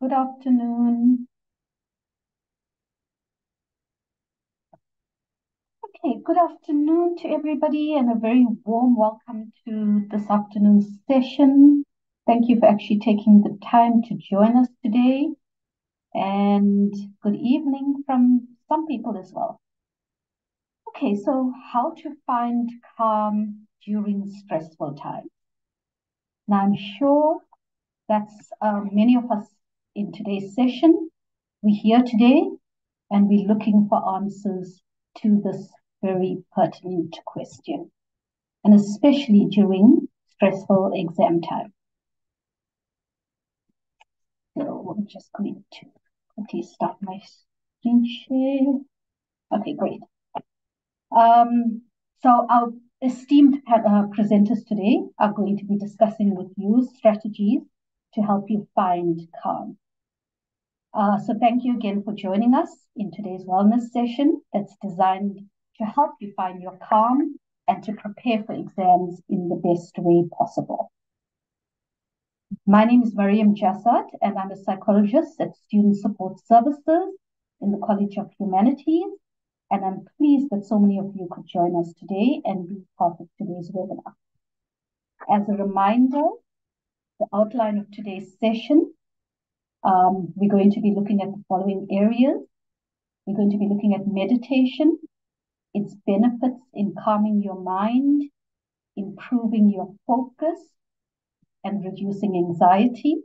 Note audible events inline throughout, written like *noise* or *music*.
Good afternoon. Okay, good afternoon to everybody and a very warm welcome to this afternoon's session. Thank you for actually taking the time to join us today. And good evening from some people as well. Okay, so how to find calm during stressful times. Now, I'm sure that's uh, many of us in today's session. We're here today and we're looking for answers to this very pertinent question, and especially during stressful exam time. So I'm just going to quickly start my screen share. Okay, great. Um, so our esteemed uh, presenters today are going to be discussing with you strategies to help you find calm. Uh, so thank you again for joining us in today's wellness session that's designed to help you find your calm and to prepare for exams in the best way possible. My name is Mariam Jassad, and I'm a psychologist at Student Support Services in the College of Humanities. And I'm pleased that so many of you could join us today and be part of today's webinar. As a reminder, the outline of today's session, um, we're going to be looking at the following areas. We're going to be looking at meditation, its benefits in calming your mind, improving your focus, and reducing anxiety,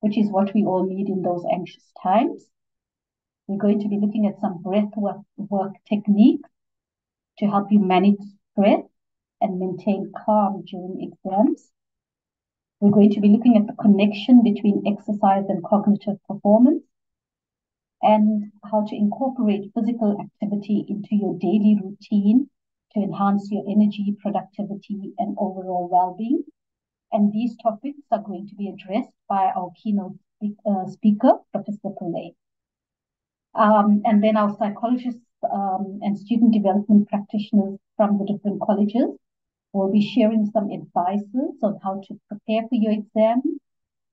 which is what we all need in those anxious times. We're going to be looking at some breath work, work techniques to help you manage stress and maintain calm during exams. We're going to be looking at the connection between exercise and cognitive performance and how to incorporate physical activity into your daily routine to enhance your energy, productivity, and overall well-being. And these topics are going to be addressed by our keynote uh, speaker, Professor Pillay. Um, and then our psychologists um, and student development practitioners from the different colleges will be sharing some advices on how to prepare for your exam,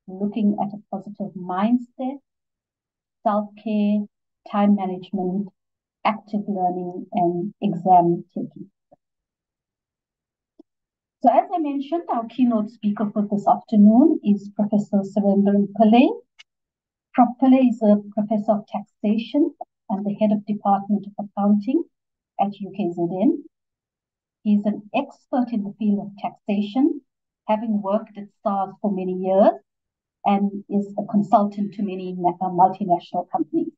looking at a positive mindset, self-care, time management, active learning, and exam taking. So as I mentioned, our keynote speaker for this afternoon is Professor Surendran Pillay. Prof. Pillay is a professor of taxation and the head of Department of Accounting at UKZN. He's an expert in the field of taxation, having worked at SARS for many years and is a consultant to many uh, multinational companies.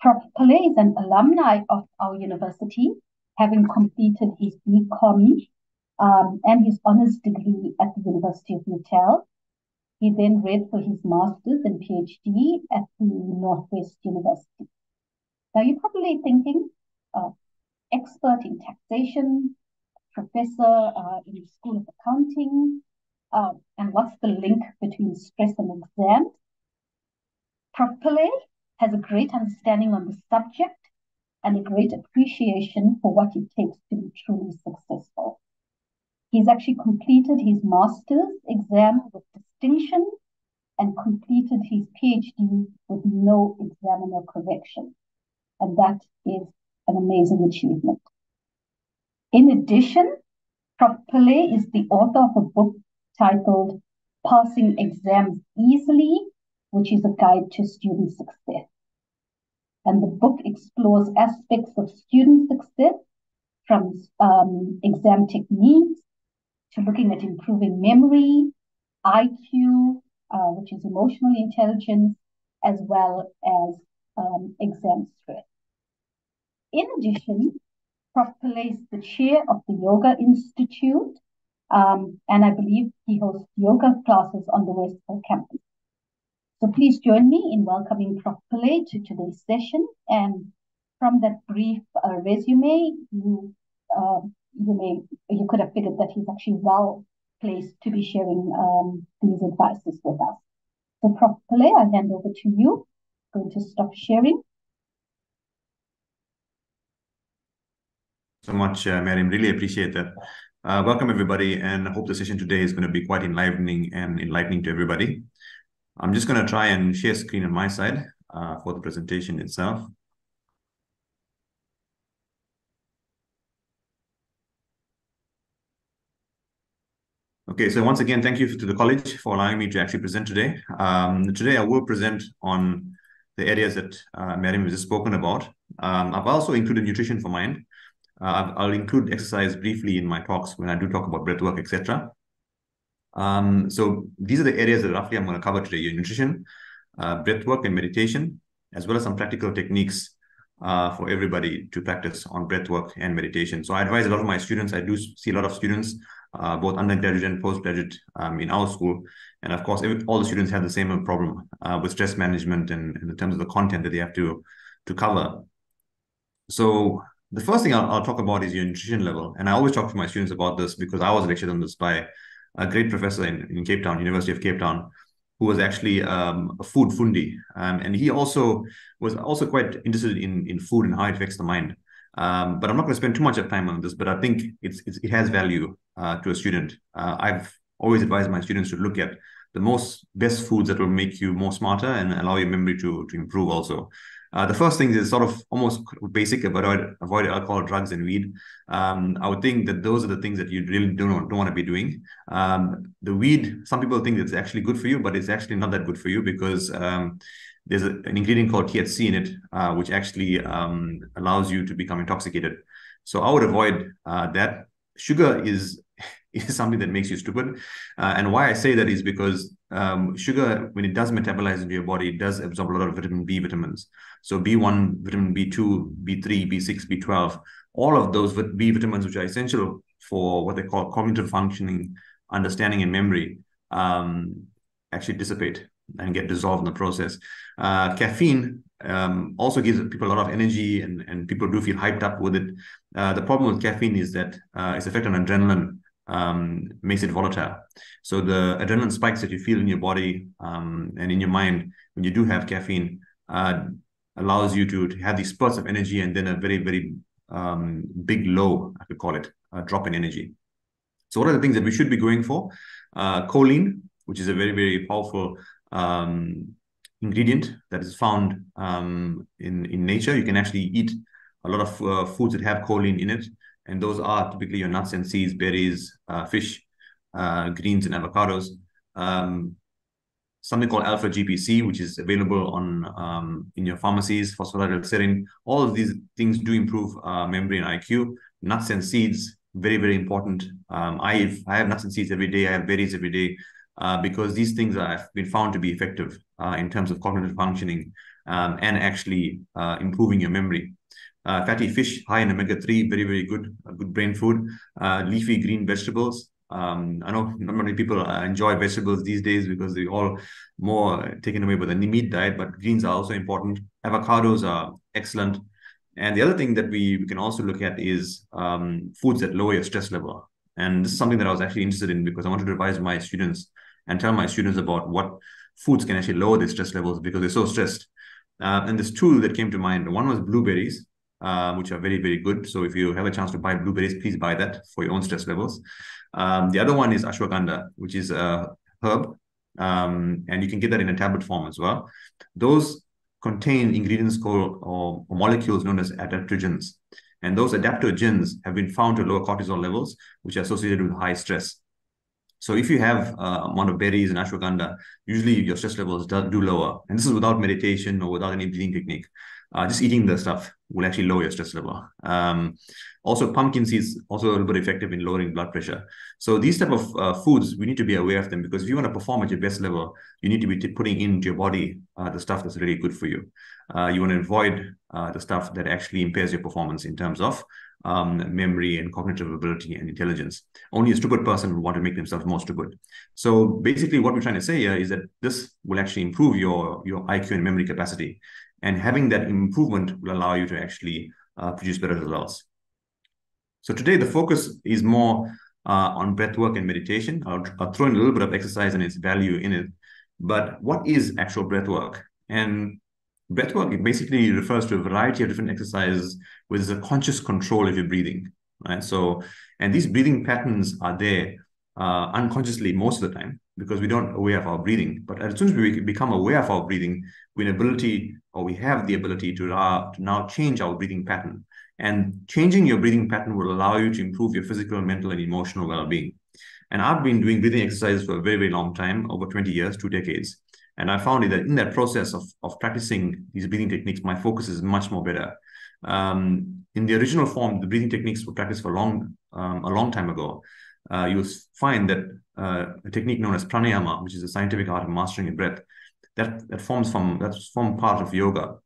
Prof. Pillay is an alumni of our university, having completed his BCom um, and his honors degree at the University of Natal. He then read for his master's and PhD at the Northwest University. Now you're probably thinking, uh, expert in taxation, professor uh, in the School of Accounting, uh, and what's the link between stress and exams? Prof. Pillay has a great understanding on the subject and a great appreciation for what it takes to be truly successful. He's actually completed his master's exam with distinction and completed his PhD with no examiner correction. And that is an amazing achievement. In addition, Prof. Pillay is the author of a book titled Passing Exams Easily, which is a guide to student success. And the book explores aspects of student success from um, exam techniques to looking at improving memory, IQ, uh, which is emotional intelligence, as well as um, exam stress. In addition, Prof. Pillay is the chair of the Yoga Institute, um, and I believe he hosts yoga classes on the Westville campus. So please join me in welcoming Prof. Pillay to today's session. And from that brief uh, resume, you uh, you may you could have figured that he's actually well placed to be sharing um, these advices with us. So Prof. Pillay, I hand over to you. I'm going to stop sharing. So much, uh. Really appreciate that. Uh, welcome, everybody, and I hope the session today is going to be quite enlivening and enlightening to everybody. I'm just going to try and share screen on my side uh, for the presentation itself. Okay, so once again, thank you to the college for allowing me to actually present today. Um, today, I will present on the areas that uh, has just spoken about. Um, I've also included nutrition for mind. Uh, I'll include exercise briefly in my talks when I do talk about breath work, etc. Um, so these are the areas that roughly I'm going to cover today: your nutrition, uh, breath work, and meditation, as well as some practical techniques uh, for everybody to practice on breath work and meditation. So I advise a lot of my students. I do see a lot of students uh, both undergraduate and postgraduate um, in our school. And of course, every, all the students have the same problem uh, with stress management and, and, in terms of the content that they have to, to cover. So the first thing I'll, I'll, talk about is your nutrition level. And I always talk to my students about this because I was lectured on this by a great professor in, in Cape Town, University of Cape Town, who was actually um, a food fundi. Um, and he also was also quite interested in, in food and how it affects the mind. Um, but I'm not going to spend too much of time on this, but I think it's, it's it has value uh, to a student. Uh, I've always advised my students to look at the most best foods that will make you more smarter and allow your memory to, to improve also. Uh, the first thing is sort of almost basic avoid avoid alcohol, drugs, and weed. Um, I would think that those are the things that you really don't don't want to be doing. Um, the weed, some people think it's actually good for you, but it's actually not that good for you because um, there's a, an ingredient called THC in it, uh, which actually um, allows you to become intoxicated. So I would avoid uh, that. Sugar is is *laughs* something that makes you stupid, uh, and why I say that is because um, sugar, when it does metabolize into your body, it does absorb a lot of vitamin B vitamins. So B1, vitamin B2, B3, B6, B12, all of those B vitamins, which are essential for what they call cognitive functioning, understanding, and memory, um, actually dissipate and get dissolved in the process. Uh, caffeine um, also gives people a lot of energy and, and people do feel hyped up with it. Uh, the problem with caffeine is that uh, its effect on adrenaline um, makes it volatile. So the adrenaline spikes that you feel in your body um, and in your mind when you do have caffeine uh, allows you to, to have these spurts of energy and then a very, very um, big low, I could call it, a drop in energy. So what are the things that we should be going for? Uh, choline, which is a very, very powerful um, ingredient that is found um, in in nature. You can actually eat a lot of uh, foods that have choline in it, and those are typically your nuts and seeds, berries, uh, fish, uh, greens, and avocados. Um, something called alpha GPC, which is available on um, in your pharmacies, phosphatidylserine. All of these things do improve uh, memory and IQ. Nuts and seeds, very very important. Um, I I have nuts and seeds every day. I have berries every day uh, because these things have been found to be effective uh, in terms of cognitive functioning um, and actually uh, improving your memory. Uh, fatty fish, high in omega-3, very, very good, good brain food. Uh, leafy green vegetables. Um, I know not many people enjoy vegetables these days because they're all more taken away by the meat diet, but greens are also important. Avocados are excellent. And the other thing that we, we can also look at is um, foods that lower your stress level. And this is something that I was actually interested in because I wanted to advise my students and tell my students about what foods can actually lower their stress levels because they're so stressed. Uh, and this tool that came to mind, one was blueberries, uh, which are very, very good. So if you have a chance to buy blueberries, please buy that for your own stress levels. Um, the other one is ashwagandha, which is a herb, um, and you can get that in a tablet form as well. Those contain ingredients called or, or molecules known as adaptogens. And those adaptogens have been found to lower cortisol levels, which are associated with high stress. So if you have uh, amount of berries and ashwagandha, usually your stress levels do, do lower. And this is without meditation or without any breathing technique. Uh, just eating the stuff will actually lower your stress level. Um, also, pumpkin seeds also a little bit effective in lowering blood pressure. So these type of uh, foods, we need to be aware of them because if you want to perform at your best level, you need to be putting into your body uh, the stuff that's really good for you. Uh, you want to avoid uh, the stuff that actually impairs your performance in terms of um, memory and cognitive ability and intelligence. Only a stupid person would want to make themselves more stupid. So basically, what we're trying to say here is that this will actually improve your your IQ and memory capacity, and having that improvement will allow you to actually uh, produce better results. So today, the focus is more uh, on breath work and meditation. I'll, I'll throw in a little bit of exercise and its value in it. But what is actual breath work? And breath breathwork basically refers to a variety of different exercises with a conscious control of your breathing, right? So, and these breathing patterns are there uh, unconsciously most of the time because we don't aware of our breathing. But as soon as we become aware of our breathing, we have ability or we have the ability to, uh, to now change our breathing pattern. And changing your breathing pattern will allow you to improve your physical, mental, and emotional well-being. And I've been doing breathing exercises for a very, very long time, over 20 years, two decades. And I found that in that process of, of practicing these breathing techniques, my focus is much more better. Um, in the original form, the breathing techniques were practiced for long, um, a long time ago. Uh, you'll find that uh, a technique known as pranayama, which is a scientific art of mastering your breath, that, that forms from that's formed part of yoga.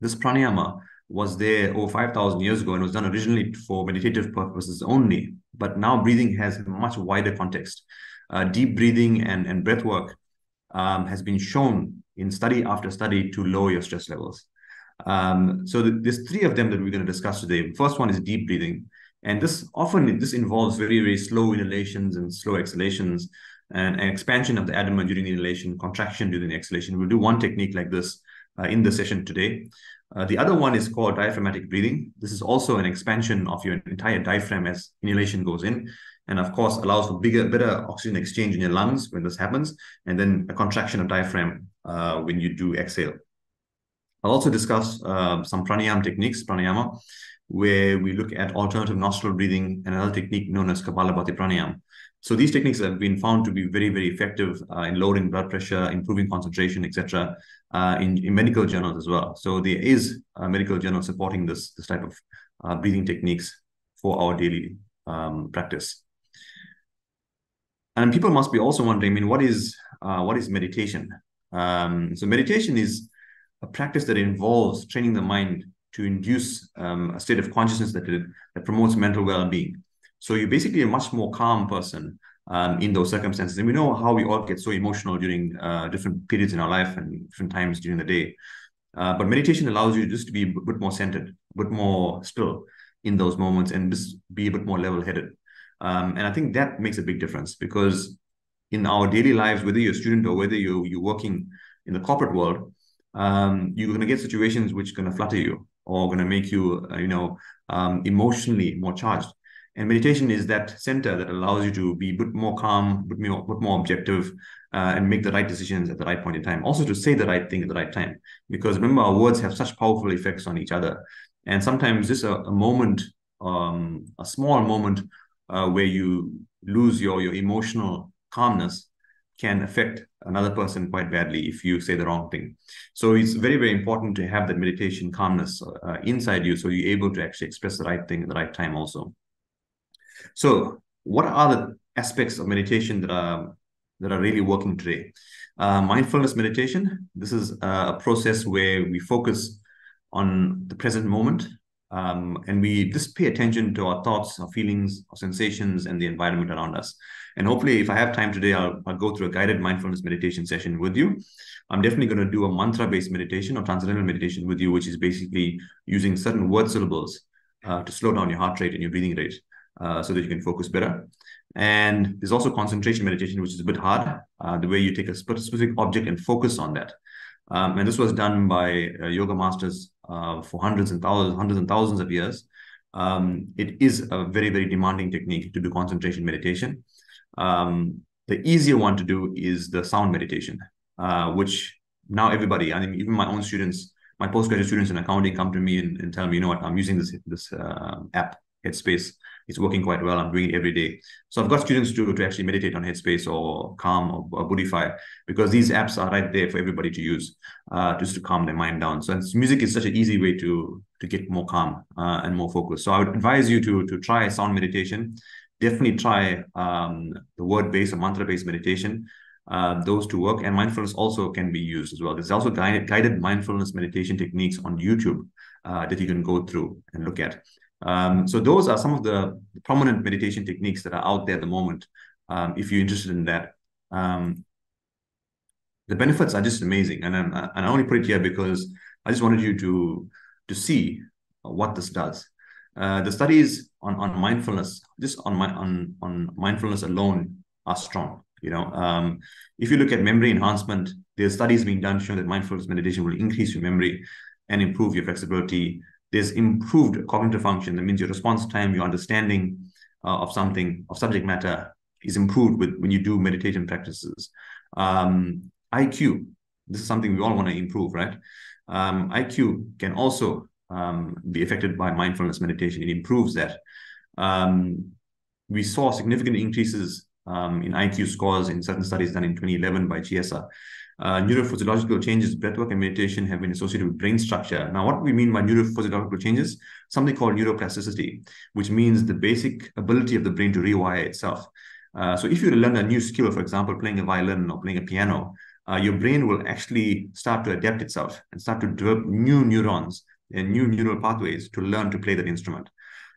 This pranayama was there over 5,000 years ago and was done originally for meditative purposes only. But now breathing has a much wider context. Uh, deep breathing and, and breath work um, has been shown in study after study to lower your stress levels. Um, so the, there's three of them that we're going to discuss today. The first one is deep breathing. And this often this involves very, very slow inhalations and slow exhalations and, and expansion of the abdomen during the inhalation, contraction during the exhalation. We'll do one technique like this uh, in the session today. Uh, the other one is called diaphragmatic breathing. This is also an expansion of your entire diaphragm as inhalation goes in, and of course allows for bigger, better oxygen exchange in your lungs when this happens, and then a contraction of diaphragm uh, when you do exhale. I'll also discuss uh, some pranayama techniques, pranayama, where we look at alternative nostril breathing and another technique known as Kapalabhati pranayama. So these techniques have been found to be very, very effective uh, in lowering blood pressure, improving concentration, etc., uh, in, in medical journals as well. So there is a medical journal supporting this, this type of uh, breathing techniques for our daily um, practice. And people must be also wondering, I mean, what is uh, what is meditation? Um, so meditation is a practice that involves training the mind to induce um, a state of consciousness that, that promotes mental well-being. So you're basically a much more calm person um, in those circumstances. And we know how we all get so emotional during uh, different periods in our life and different times during the day. Uh, but meditation allows you just to be a bit more centered, a bit more still in those moments and just be a bit more level-headed. Um, and I think that makes a big difference because in our daily lives, whether you're a student or whether you're, you're working in the corporate world, um, you're going to get situations which are going to flutter you or going to make you, uh, you know, um, emotionally more charged. And meditation is that center that allows you to be a bit more calm, but more, bit more objective, uh, and make the right decisions at the right point in time. Also to say the right thing at the right time, because remember our words have such powerful effects on each other. And sometimes just a, a moment, um, a small moment uh, where you lose your your emotional calmness can affect another person quite badly if you say the wrong thing. So it's very, very important to have that meditation calmness uh, inside you so you're able to actually express the right thing at the right time also. So what are the aspects of meditation that are that are really working today? Uh, mindfulness meditation. This is a process where we focus on the present moment um, and we just pay attention to our thoughts, our feelings, our sensations, and the environment around us. And hopefully, if I have time today, I'll, I'll go through a guided mindfulness meditation session with you. I'm definitely going to do a mantra based meditation or transcendental meditation with you, which is basically using certain word syllables uh, to slow down your heart rate and your breathing rate uh, so that you can focus better. And there's also concentration meditation, which is a bit hard, uh, the way you take a specific object and focus on that. Um, and this was done by uh, yoga masters uh, for hundreds and thousands, hundreds and thousands of years. Um, it is a very, very demanding technique to do concentration meditation. Um, the easier one to do is the sound meditation, uh, which now everybody, I mean, even my own students, my postgraduate students in accounting come to me and, and tell me, you know what, I'm using this this uh, app, Headspace, it's working quite well. I'm doing it every day. So I've got students to, to actually meditate on Headspace or Calm or, or Buddhify because these apps are right there for everybody to use uh, just to calm their mind down. So music is such an easy way to to get more calm uh, and more focused. So I would advise you to to try sound meditation. Definitely try um, the word-based or mantra-based meditation. Uh, those to work and mindfulness also can be used as well. There's also guided, guided mindfulness meditation techniques on YouTube uh, that you can go through and look at. Um, so those are some of the prominent meditation techniques that are out there at the moment. Um, if you're interested in that, um, the benefits are just amazing, and, and I only put it here because I just wanted you to to see what this does. Uh, the studies on, on mindfulness, just on my on on mindfulness alone, are strong. You know, um, if you look at memory enhancement, there's studies being done showing that mindfulness meditation will increase your memory and improve your flexibility there's improved cognitive function. That means your response time, your understanding uh, of something, of subject matter is improved with when you do meditation practices. Um, IQ, this is something we all want to improve, right? Um, IQ can also um, be affected by mindfulness meditation. It improves that. Um, we saw significant increases um, in IQ scores in certain studies done in 2011 by Chiesa. Uh, neurophysiological changes, breathwork and meditation have been associated with brain structure. Now, what we mean by neurophysiological changes, something called neuroplasticity, which means the basic ability of the brain to rewire itself. Uh, so if you learn a new skill, for example, playing a violin or playing a piano, uh, your brain will actually start to adapt itself and start to develop new neurons and new neural pathways to learn to play that instrument.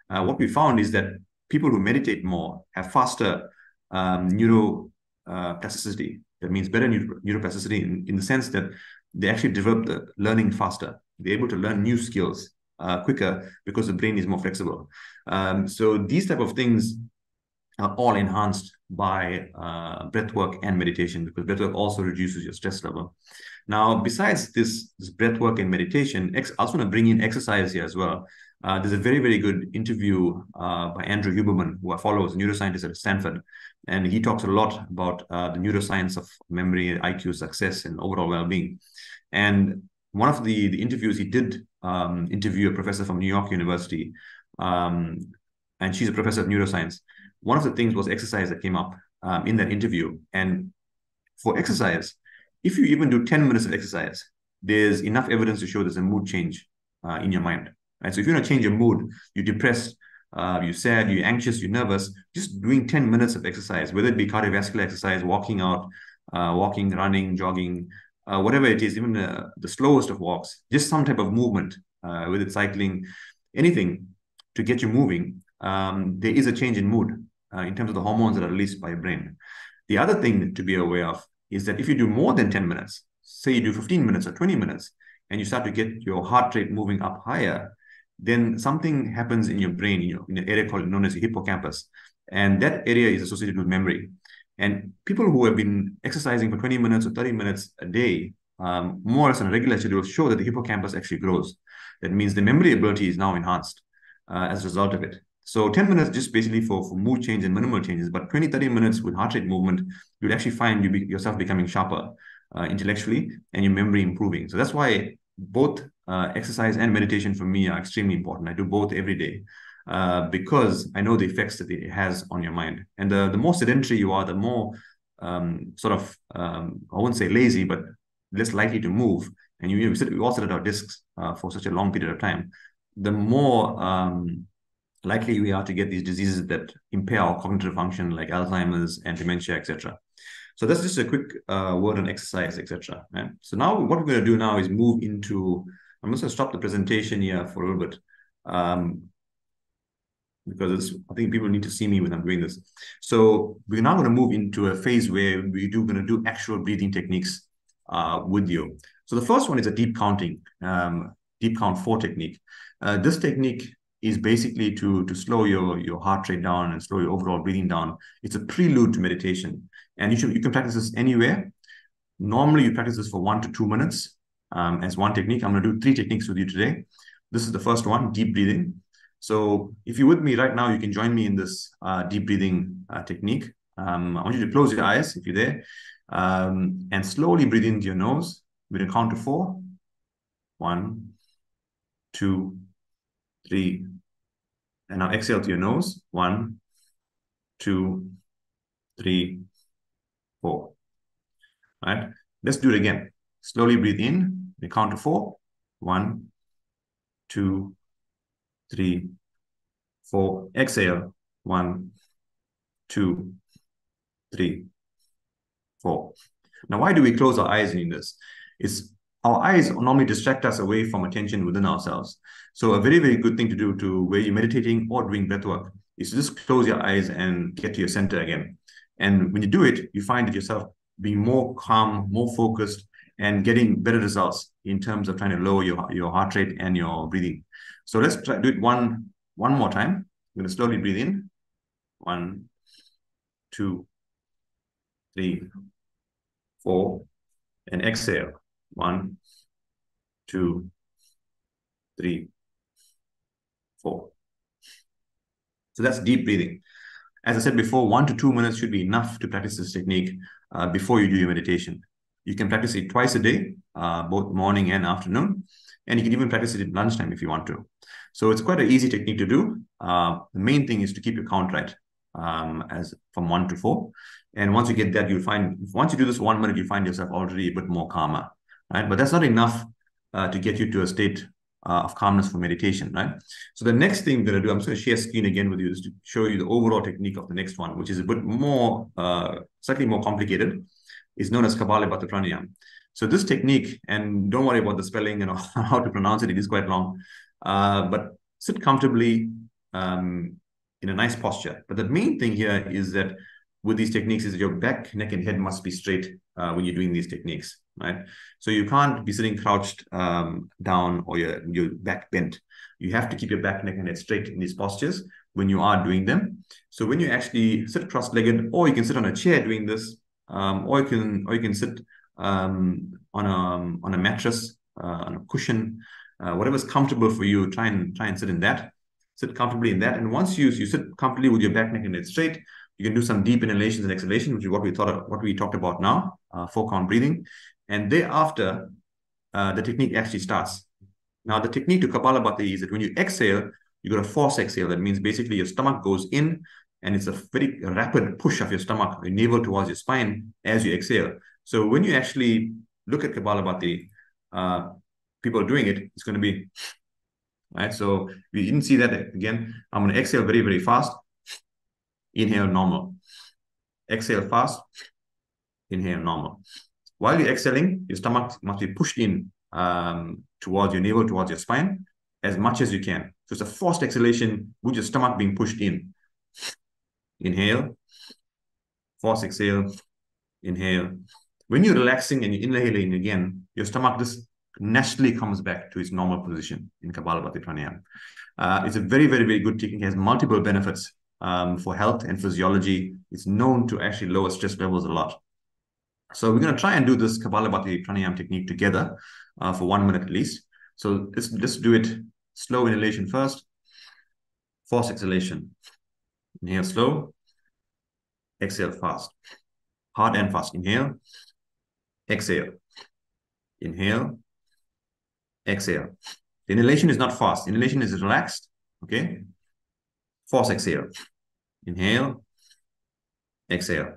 Uh, what we found is that people who meditate more have faster um, neuroplasticity. That means better neuroplasticity in, in the sense that they actually develop the learning faster. They're able to learn new skills uh, quicker because the brain is more flexible. Um, so these type of things are all enhanced by uh, breath work and meditation because breath work also reduces your stress level. Now, besides this, this breath work and meditation, I also want to bring in exercise here as well. Uh, there's a very, very good interview uh, by Andrew Huberman, who I follow as a neuroscientist at Stanford. And he talks a lot about uh, the neuroscience of memory, IQ, success, and overall well being. And one of the, the interviews he did um, interview a professor from New York University, um, and she's a professor of neuroscience. One of the things was exercise that came up um, in that interview. And for exercise, if you even do 10 minutes of exercise, there's enough evidence to show there's a mood change uh, in your mind. Right? So if you want to change your mood, you're depressed, uh, you're sad, you're anxious, you're nervous, just doing 10 minutes of exercise, whether it be cardiovascular exercise, walking out, uh, walking, running, jogging, uh, whatever it is, even the slowest of walks, just some type of movement, uh, whether it's cycling, anything to get you moving, um, there is a change in mood uh, in terms of the hormones that are released by your brain. The other thing to be aware of is that if you do more than 10 minutes, say you do 15 minutes or 20 minutes, and you start to get your heart rate moving up higher, then something happens in your brain, in, your, in an area called known as the hippocampus. And that area is associated with memory. And people who have been exercising for 20 minutes or 30 minutes a day, um, more or less on a regular schedule, show that the hippocampus actually grows. That means the memory ability is now enhanced uh, as a result of it. So 10 minutes just basically for, for mood change and minimal changes, but 20, 30 minutes with heart rate movement, you'll actually find you be, yourself becoming sharper uh, intellectually and your memory improving. So that's why both uh, exercise and meditation for me are extremely important. I do both every day uh, because I know the effects that it has on your mind. And the, the more sedentary you are, the more um, sort of, um, I wouldn't say lazy, but less likely to move. And you, you, sit, we all sit at our desks uh, for such a long period of time. The more um, likely we are to get these diseases that impair our cognitive function, like Alzheimer's and dementia, etc. So that's just a quick uh, word on exercise, etc. Right? So now what we're going to do now is move into. I'm going to stop the presentation here for a little bit. Um, because I think people need to see me when I'm doing this. So we're now going to move into a phase where we do going to do actual breathing techniques uh, with you. So the first one is a deep counting, um, deep count four technique. Uh, this technique is basically to to slow your your heart rate down and slow your overall breathing down. It's a prelude to meditation, and you should you can practice this anywhere. Normally, you practice this for one to two minutes um, as one technique. I'm going to do three techniques with you today. This is the first one, deep breathing. So if you're with me right now, you can join me in this uh, deep breathing uh, technique. Um, I want you to close your eyes if you're there um, and slowly breathe into your nose. We're going to count to four. One, two, three, and now exhale to your nose. One, two, three, four. All right. Let's do it again. Slowly breathe in. Count to four. One, two, three, four. Exhale. One, two, three, four. Now, why do we close our eyes in this? It's our eyes normally distract us away from attention within ourselves. So a very, very good thing to do to where you're meditating or doing breath work is to just close your eyes and get to your center again. And when you do it, you find that yourself being more calm, more focused, and getting better results in terms of trying to lower your, your heart rate and your breathing. So let's try do it one one more time. We're going to slowly breathe in. One, two, three, four, and exhale. One, two, three, four. So that's deep breathing. As I said before, one to two minutes should be enough to practice this technique uh, before you do your meditation. You can practice it twice a day, uh, both morning and afternoon, and you can even practice it at lunchtime if you want to. So it's quite an easy technique to do. Uh, the main thing is to keep your count right um, as from one to four. And once you get that, you'll find, once you do this one minute, you find yourself already a bit more calmer, right? But that's not enough uh, to get you to a state uh, of calmness for meditation, right? So the next thing I'm going to do, I'm going to share screen again with you is to show you the overall technique of the next one, which is a bit more, uh, slightly more complicated, is known as Kapalabhati Pranayam. So this technique, and don't worry about the spelling and *laughs* how to pronounce it, it is quite long, uh, but sit comfortably um, in a nice posture. But the main thing here is that with these techniques is your back, neck, and head must be straight uh, when you're doing these techniques, right? So you can't be sitting crouched um, down or your, your back bent. You have to keep your back, neck, and head straight in these postures when you are doing them. So when you actually sit cross-legged, or you can sit on a chair doing this, um, or you can or you can sit um, on a on a mattress, uh, on a cushion, uh, whatever's comfortable for you. Try and try and sit in that. Sit comfortably in that, and once you you sit comfortably with your back, neck, and head straight, you can do some deep inhalations and exhalations, which is what we thought of, what we talked about now, uh, four count breathing, and thereafter, uh, the technique actually starts. Now, the technique to Kapalabhati is that when you exhale, you got a force exhale. That means basically your stomach goes in and it's a very rapid push of your stomach, your navel towards your spine as you exhale. So when you actually look at Kapalabhati, uh, people doing it, it's going to be, right? So we didn't see that again. I'm going to exhale very, very fast. Inhale normal. Exhale fast. Inhale normal. While you're exhaling, your stomach must be pushed in um, towards your navel, towards your spine, as much as you can. So it's a forced exhalation with your stomach being pushed in. Inhale, force exhale, inhale. When you're relaxing and you're inhaling again, your stomach just naturally comes back to its normal position in Kapalabhati Pranayam. Uh, it's a very, very, very good technique. It has multiple benefits um, for health and physiology. It's known to actually lower stress levels a lot. So we're going to try and do this Kapalabhati Pranayam technique together uh, for one minute at least. So let's, let's do it slow inhalation first, force exhalation. Inhale slow, exhale fast. Hard and fast. Inhale, exhale. Inhale, exhale. The inhalation is not fast. Inhalation is relaxed. Okay. Force exhale. Inhale, exhale.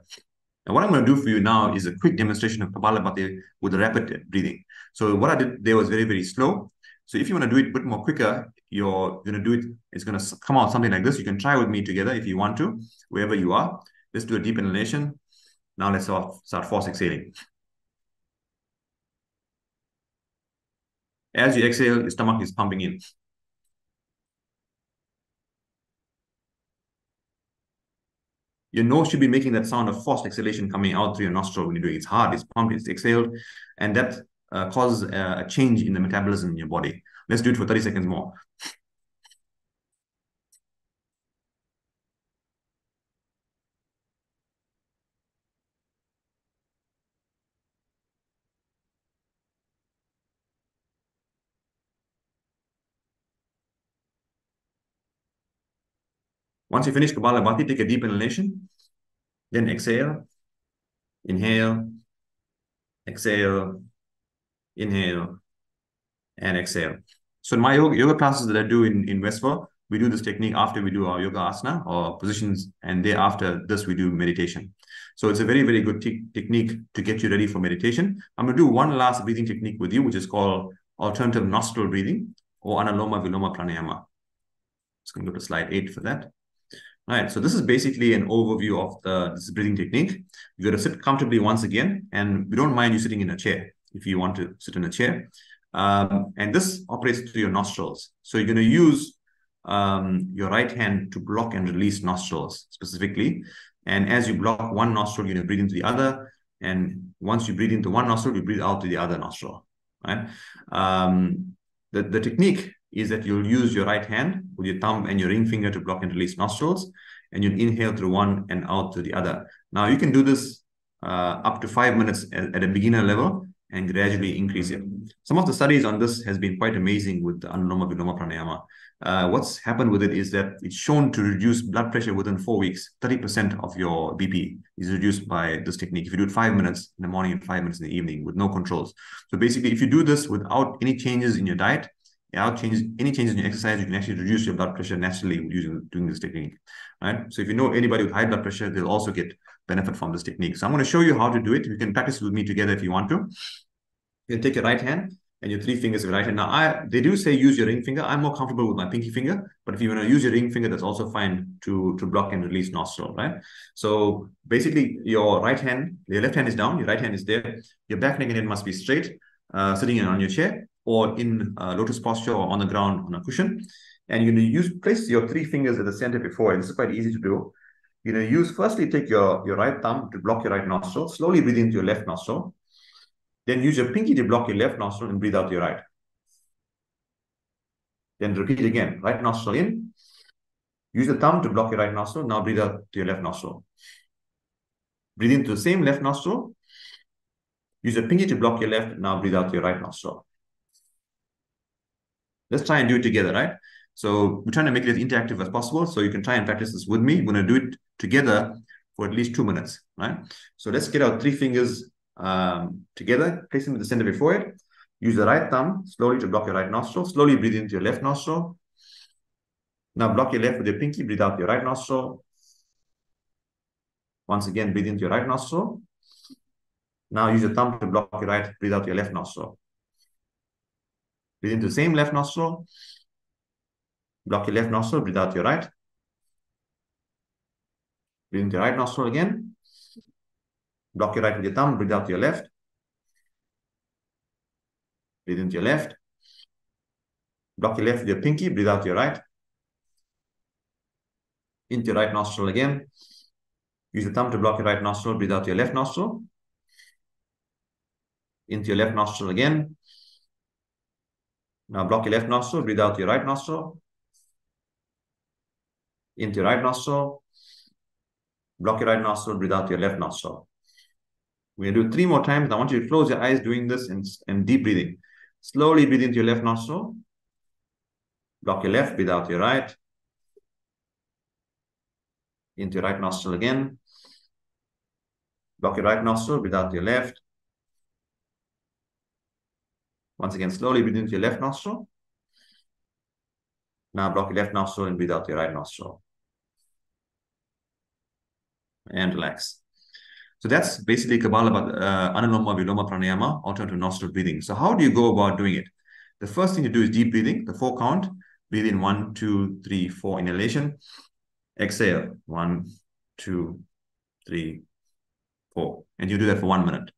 And what I'm going to do for you now is a quick demonstration of Kapalabhati with rapid breathing. So what I did there was very, very slow. So if you want to do it a bit more quicker, you're going to do it, it's going to come out something like this. You can try with me together if you want to, wherever you are. Let's do a deep inhalation. Now let's start, force exhaling. As you exhale, your stomach is pumping in. Your nose should be making that sound of forced exhalation coming out through your nostril when you're doing it. It's hard, it's pumped, it's exhaled, and that uh, causes a, a change in the metabolism in your body. Let's do it for 30 seconds more. Once you finish Kapalabhati, take a deep inhalation, then exhale, inhale, exhale, inhale, and exhale. So in my yoga, yoga classes that I do in, in Westville, we do this technique after we do our yoga asana or positions, and thereafter this we do meditation. So it's a very, very good technique to get you ready for meditation. I'm going to do one last breathing technique with you, which is called alternative nostril breathing or Anuloma Viloma Pranayama. Just going to go to slide eight for that. All right, so this is basically an overview of the this breathing technique. You're going to sit comfortably once again, and we don't mind you sitting in a chair if you want to sit in a chair. Um, and this operates through your nostrils. So you're going to use um, your right hand to block and release nostrils specifically. And as you block one nostril, you're going to breathe into the other. And once you breathe into one nostril, you breathe out to the other nostril. Right? Um, the, the technique is that you'll use your right hand with your thumb and your ring finger to block and release nostrils, and you'll inhale through one and out to the other. Now, you can do this uh, up to five minutes at, at, a beginner level, and gradually increase it. Some of the studies on this has been quite amazing with the Anuloma Viloma Pranayama. Uh, what's happened with it is that it's shown to reduce blood pressure within four weeks. 30% of your BP is reduced by this technique. If you do it five minutes in the morning and five minutes in the evening with no controls. So basically, if you do this without any changes in your diet, without changes, any changes in your exercise, you can actually reduce your blood pressure naturally using doing this technique. Right. So if you know anybody with high blood pressure, they'll also get benefit from this technique. So I'm going to show you how to do it. You can practice with me together if you want to. You can take your right hand and your three fingers of your right hand. Now, I they do say use your ring finger. I'm more comfortable with my pinky finger, but if you want to use your ring finger, that's also fine to, to block and release nostril, right? So basically, your right hand, your left hand is down, your right hand is there. Your back, neck, and head must be straight, uh, sitting on your chair or in uh, lotus posture or on the ground on a cushion. And you're going to use place your three fingers at the center before, and this is quite easy to do. Going to use firstly take your, your right thumb to block your right nostril, slowly breathe into your left nostril. Then use your pinky to block your left nostril and breathe out your right. Then repeat again. Right nostril in. Use the thumb to block your right nostril. Now breathe out to your left nostril. Breathe into the same left nostril. Use your pinky to block your left. Now breathe out your right nostril. Let's try and do it together, right? So we're trying to make it as interactive as possible. So you can try and practice this with me. We're going to do it together for at least two minutes, right? So let's get our three fingers um, together, place them in the center of your forehead. Use the right thumb slowly to block your right nostril. Slowly breathe into your left nostril. Now block your left with your pinky, breathe out your right nostril. Once again, breathe into your right nostril. Now use your thumb to block your right, breathe out your left nostril. Breathe into the same left nostril. Block your left nostril, breathe out your right. Breathe into your right nostril again. Block your right with your thumb, breathe out your left. Breathe into your left. Block your left with your pinky, breathe out your right. Into your right nostril again. Use your thumb to block your right nostril, breathe out your left nostril. Into your left nostril again. Now block your left nostril, breathe out your right nostril. Into your right nostril. Block your right nostril, breathe out your left nostril. We're going to do three more times. I want you to close your eyes doing this and, and deep breathing. Slowly breathe into your left nostril. Block your left, breathe out your right. Into your right nostril again. Block your right nostril, breathe out your left. Once again, slowly breathe into your left nostril. Now block your left nostril and breathe out your right nostril. And relax. So that's basically Kapalabhati, uh, Anuloma Viloma Pranayama, alternative nostril breathing. So how do you go about doing it? The first thing to do is deep breathing, the four count. Breathe in one, two, three, four, inhalation. Exhale, one, two, three, four. And you do that for one minute.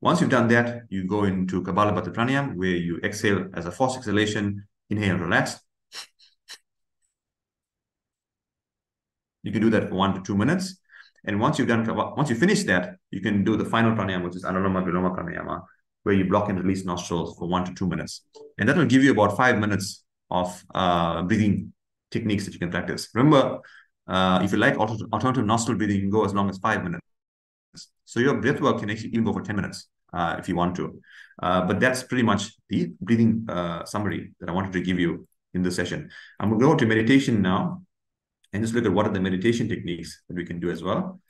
Once you've done that, you go into Kapalabhati Pranayam, where you exhale as a forced exhalation, inhale, relax. You can do that for one to two minutes. And once you've done, once you finish that, you can do the final pranayama, which is Anuloma Viloma Pranayama, where you block and release nostrils for one to two minutes. And that will give you about five minutes of uh, breathing techniques that you can practice. Remember, uh, if you like alternative nostril breathing, you can go as long as five minutes. So your breath work can actually even go for 10 minutes uh, if you want to. Uh, but that's pretty much the breathing uh, summary that I wanted to give you in this session. I'm going to go to meditation now and just look at what are the meditation techniques that we can do as well.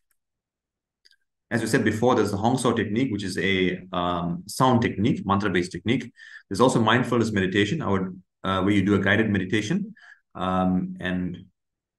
As we said before, there's the Hong Sau technique, which is a um, sound technique, mantra-based technique. There's also mindfulness meditation, I would, uh, where you do a guided meditation. Um, and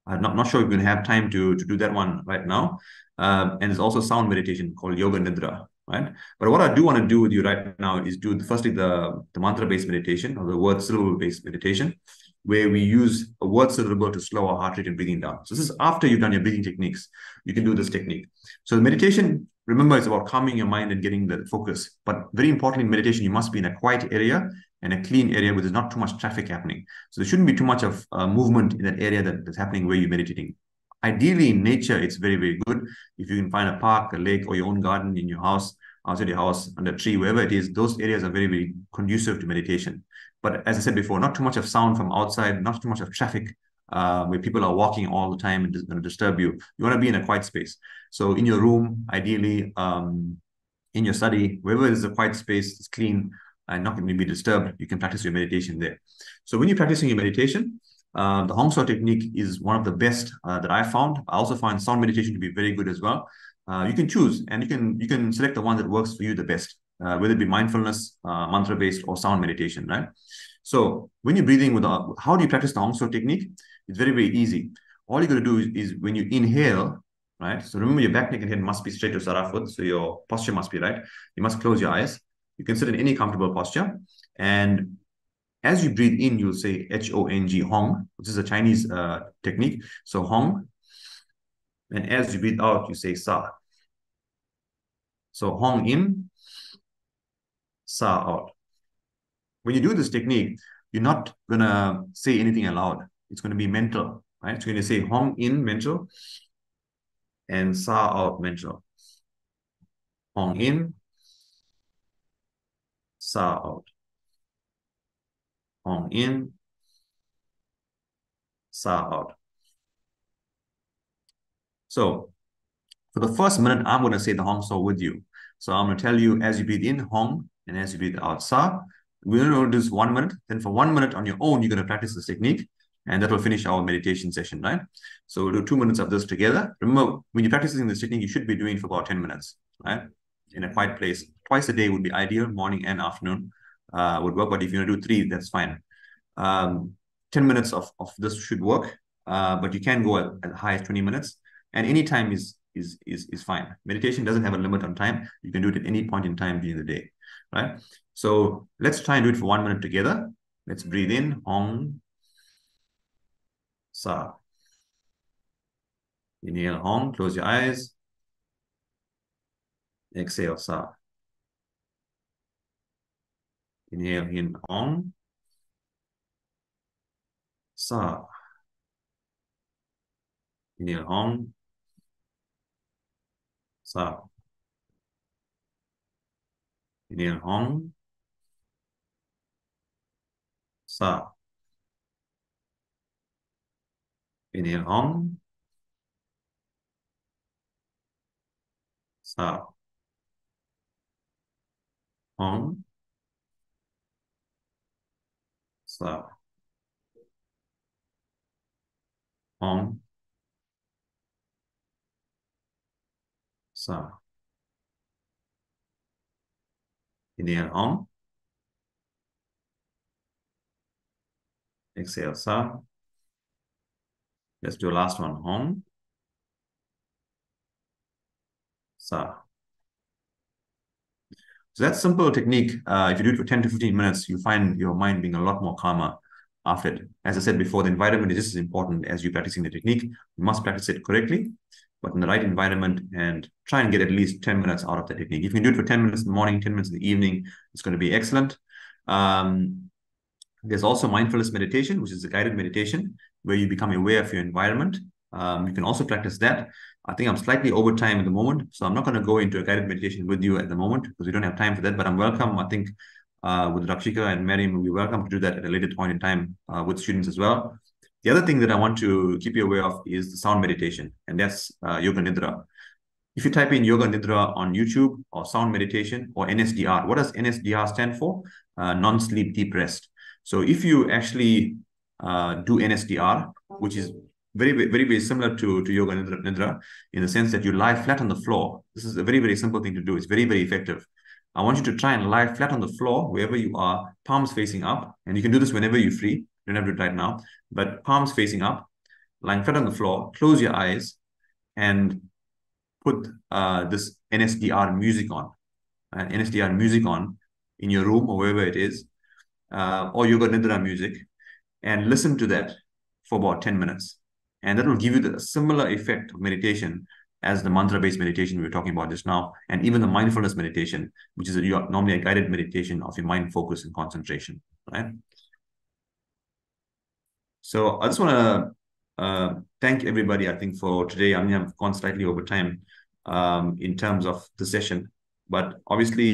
I'm not, not sure if we're going to have time to, to do that one right now. Uh, and there's also sound meditation called Yoga Nidra, right? But what I do want to do with you right now is do firstly the, the mantra-based meditation or the word syllable-based meditation where we use a word syllable to slow our heart rate and breathing down. So this is after you've done your breathing techniques. You can do this technique. So the meditation, remember, it's about calming your mind and getting the focus. But very importantly, in meditation, you must be in a quiet area and a clean area where there's not too much traffic happening. So there shouldn't be too much of uh, movement in that area that, that's happening where you're meditating. Ideally, in nature, it's very, very good. If you can find a park, a lake, or your own garden in your house, outside your house, under a tree, wherever it is, those areas are very, very conducive to meditation. But as I said before, not too much of sound from outside, not too much of traffic uh, where people are walking all the time and going to disturb you. You want to be in a quiet space. So in your room, ideally, um, in your study, wherever there's a quiet space, it's clean and not going to be disturbed, you can practice your meditation there. So when you're practicing your meditation, uh, the Hong Sau technique is one of the best uh, that I found. I also find sound meditation to be very good as well. Uh, you can choose and you can you can select the one that works for you the best, uh, whether it be mindfulness, uh, mantra based, or sound meditation, right? So when you're breathing with the, how do you practice the Hong technique? It's very very easy. All you got to do is, is when you inhale, right? So remember your back, neck, and head must be straight to Sarafut. So your posture must be right. You must close your eyes. You can sit in any comfortable posture. And as you breathe in, you'll say H-O-N-G, Hong, which is a Chinese uh, technique. So Hong. And as you breathe out, you say Sa. So Hong in, Sa out. When you do this technique, you're not going to say anything aloud. It's going to be mental, right? So you're going to say Hong in, mental, and Sa out, mental. Hong in, Sa out. Hong in, Sa out. So for the first minute, I'm going to say the Hong Sau with you. So I'm going to tell you as you breathe in, Hong, and as you breathe out, Sa. We're going to do this one minute. Then for one minute on your own, you're going to practice this technique. And that will finish our meditation session, right? So we'll do two minutes of this together. Remember, when you're practicing this technique, you should be doing for about 10 minutes, right? In a quiet place. Twice a day would be ideal, morning and afternoon uh, would work. But if you want to do three, that's fine. Um, 10 minutes of, of this should work, uh, but you can go at, at high as 20 minutes. And any time is, is, is, is fine. Meditation doesn't have a limit on time. You can do it at any point in time during the day, right? So let's try and do it for one minute together. Let's breathe in, Hong, Sa. Inhale, Hong, close your eyes. Exhale, Sa. Inhale in Hong, Sa. Inhale Hong, Sa. Inhale Hong, Sa. Inhale Hong, Sa. Hong, Sa. Sa. Inhale Hong. Exhale Sa. Let's do a last one Hong. Sa. So that simple technique, uh, if you do it for 10 to 15 minutes, you find your mind being a lot more calmer after it. As I said before, the environment is just as important as you practicing the technique. You must practice it correctly, but in the right environment and try and get at least 10 minutes out of the technique. If you can do it for 10 minutes in the morning, 10 minutes in the evening, it's going to be excellent. Um, there's also mindfulness meditation, which is a guided meditation where you become aware of your environment. Um, you can also practice that. I think I'm slightly over time at the moment, so I'm not going to go into a guided meditation with you at the moment because we don't have time for that, but I'm welcome. I think uh, with Rakshika and Miriam, we're welcome to do that at a later point in time uh, with students as well. The other thing that I want to keep you aware of is the sound meditation, and that's uh, Yoga Nidra. If you type in Yoga Nidra on YouTube or sound meditation or NSDR, what does NSDR stand for? Uh, non-sleep deep rest. So if you actually uh, do NSDR, which is very, very, very similar to, to Yoga Nidra, Nidra in the sense that you lie flat on the floor. This is a very, very simple thing to do. It's very, very effective. I want you to try and lie flat on the floor wherever you are, palms facing up. And you can do this whenever you're free. You don't have to do it right now, but palms facing up, lying flat on the floor, close your eyes and put uh, this NSDR music on, uh, NSDR music on in your room or wherever it is, uh, or Yoga Nidra music, and listen to that for about 10 minutes. And that will give you the similar effect of meditation as the mantra-based meditation we were talking about just now, and even the mindfulness meditation, which is a, normally a guided meditation of your mind focus and concentration, right? So I just want to uh, thank everybody, I think, for today. I mean, I've gone slightly over time um, in terms of the session, but obviously,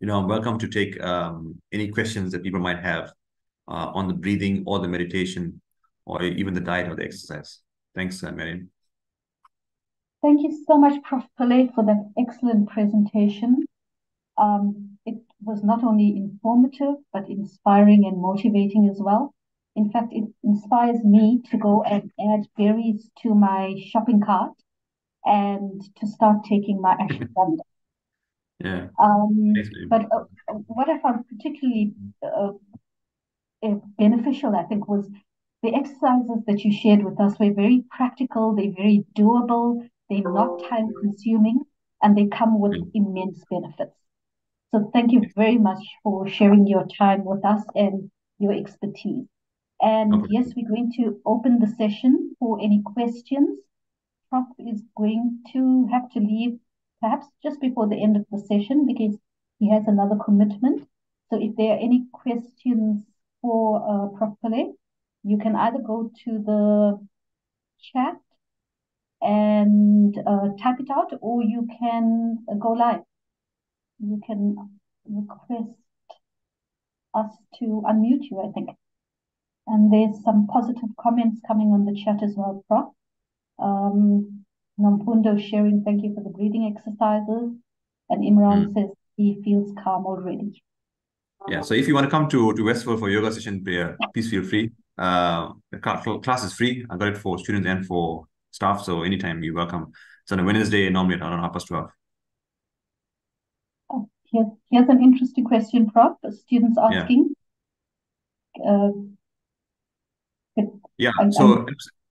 you know, I'm welcome to take um, any questions that people might have uh, on the breathing or the meditation or even the diet or the exercise. Thanks, uh. Thank you so much, Prof. Pillay, for that excellent presentation. Um, it was not only informative, but inspiring and motivating as well. In fact, it inspires me to go and add berries to my shopping cart and to start taking my *laughs* ashwagandha. Yeah. Um, but uh, what I found particularly uh, beneficial, I think, was the exercises that you shared with us were very practical, they're very doable, they're not time consuming, and they come with mm. immense benefits. So thank you very much for sharing your time with us and your expertise. And okay. yes, we're going to open the session for any questions. Prof is going to have to leave perhaps just before the end of the session because he has another commitment. So if there are any questions for uh, Prof Pillay, you can either go to the chat and uh, type it out or you can go live. You can request us to unmute you, I think. And there's some positive comments coming on the chat as well, Prof. Um, Nampundo sharing, thank you for the breathing exercises. And Imran mm. says he feels calm already. Yeah, so if you want to come to, to Westville for yoga session, please feel free. Uh, the class is free. I got it for students and for staff, so anytime you're welcome. It's on a Wednesday, normally around half past 12. Oh, here's, here's an interesting question, Prof. Students asking. Yeah, uh, yeah. so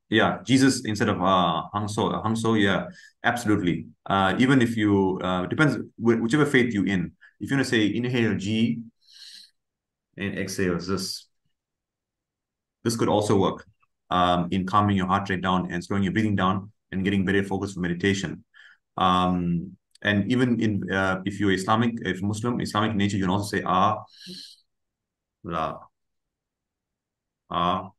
yeah, Jesus instead of uh, Hang So, Hang So, yeah, absolutely. Uh, even if you, uh, depends whichever faith you in. If you want to say inhale G and exhale this, this could also work um, in calming your heart rate down and slowing your breathing down and getting better focus for meditation. Um, and even in uh, if you're Islamic, if Muslim, Islamic nature, you can also say ah, la, ah,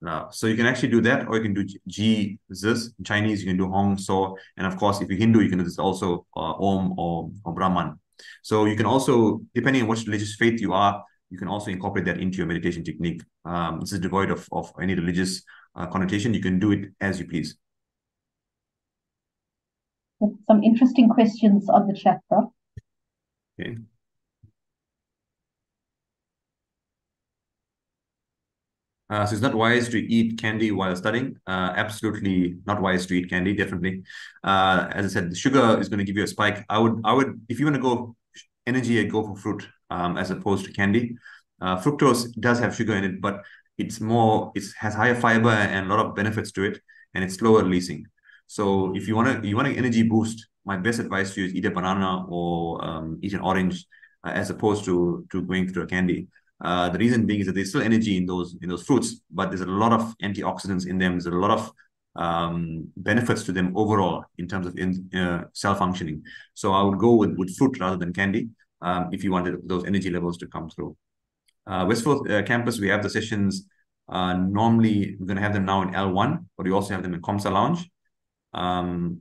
la. So you can actually do that, or you can do G, this. In Chinese, you can do Hong, So, and of course, if you're Hindu, you can do this also uh, Om or, or Brahman. So you can also, depending on which religious faith you are, you can also incorporate that into your meditation technique. Um, this is devoid of, of any religious uh, connotation. You can do it as you please. Some interesting questions on the chat, bro. Okay. Uh, so it's not wise to eat candy while studying. Uh, absolutely not wise to eat candy. Definitely. Uh, as I said, the sugar is going to give you a spike. I would, I would, if you want to go energy, I'd go for fruit um, as opposed to candy. Uh, fructose does have sugar in it, but it's more, it has higher fiber and a lot of benefits to it, and it's slower releasing. So if you want to, you want an energy boost, my best advice to you is eat a banana or um, eat an orange uh, as opposed to to going through a candy. Uh, the reason being is that there's still energy in those in those fruits, but there's a lot of antioxidants in them. There's a lot of um, benefits to them overall in terms of in, uh, cell functioning. So I would go with, with fruit rather than candy um, if you wanted those energy levels to come through. Uh, uh, campus, we have the sessions. Uh, normally, we're going to have them now in L1, but we also have them in Comsa Lounge. Um,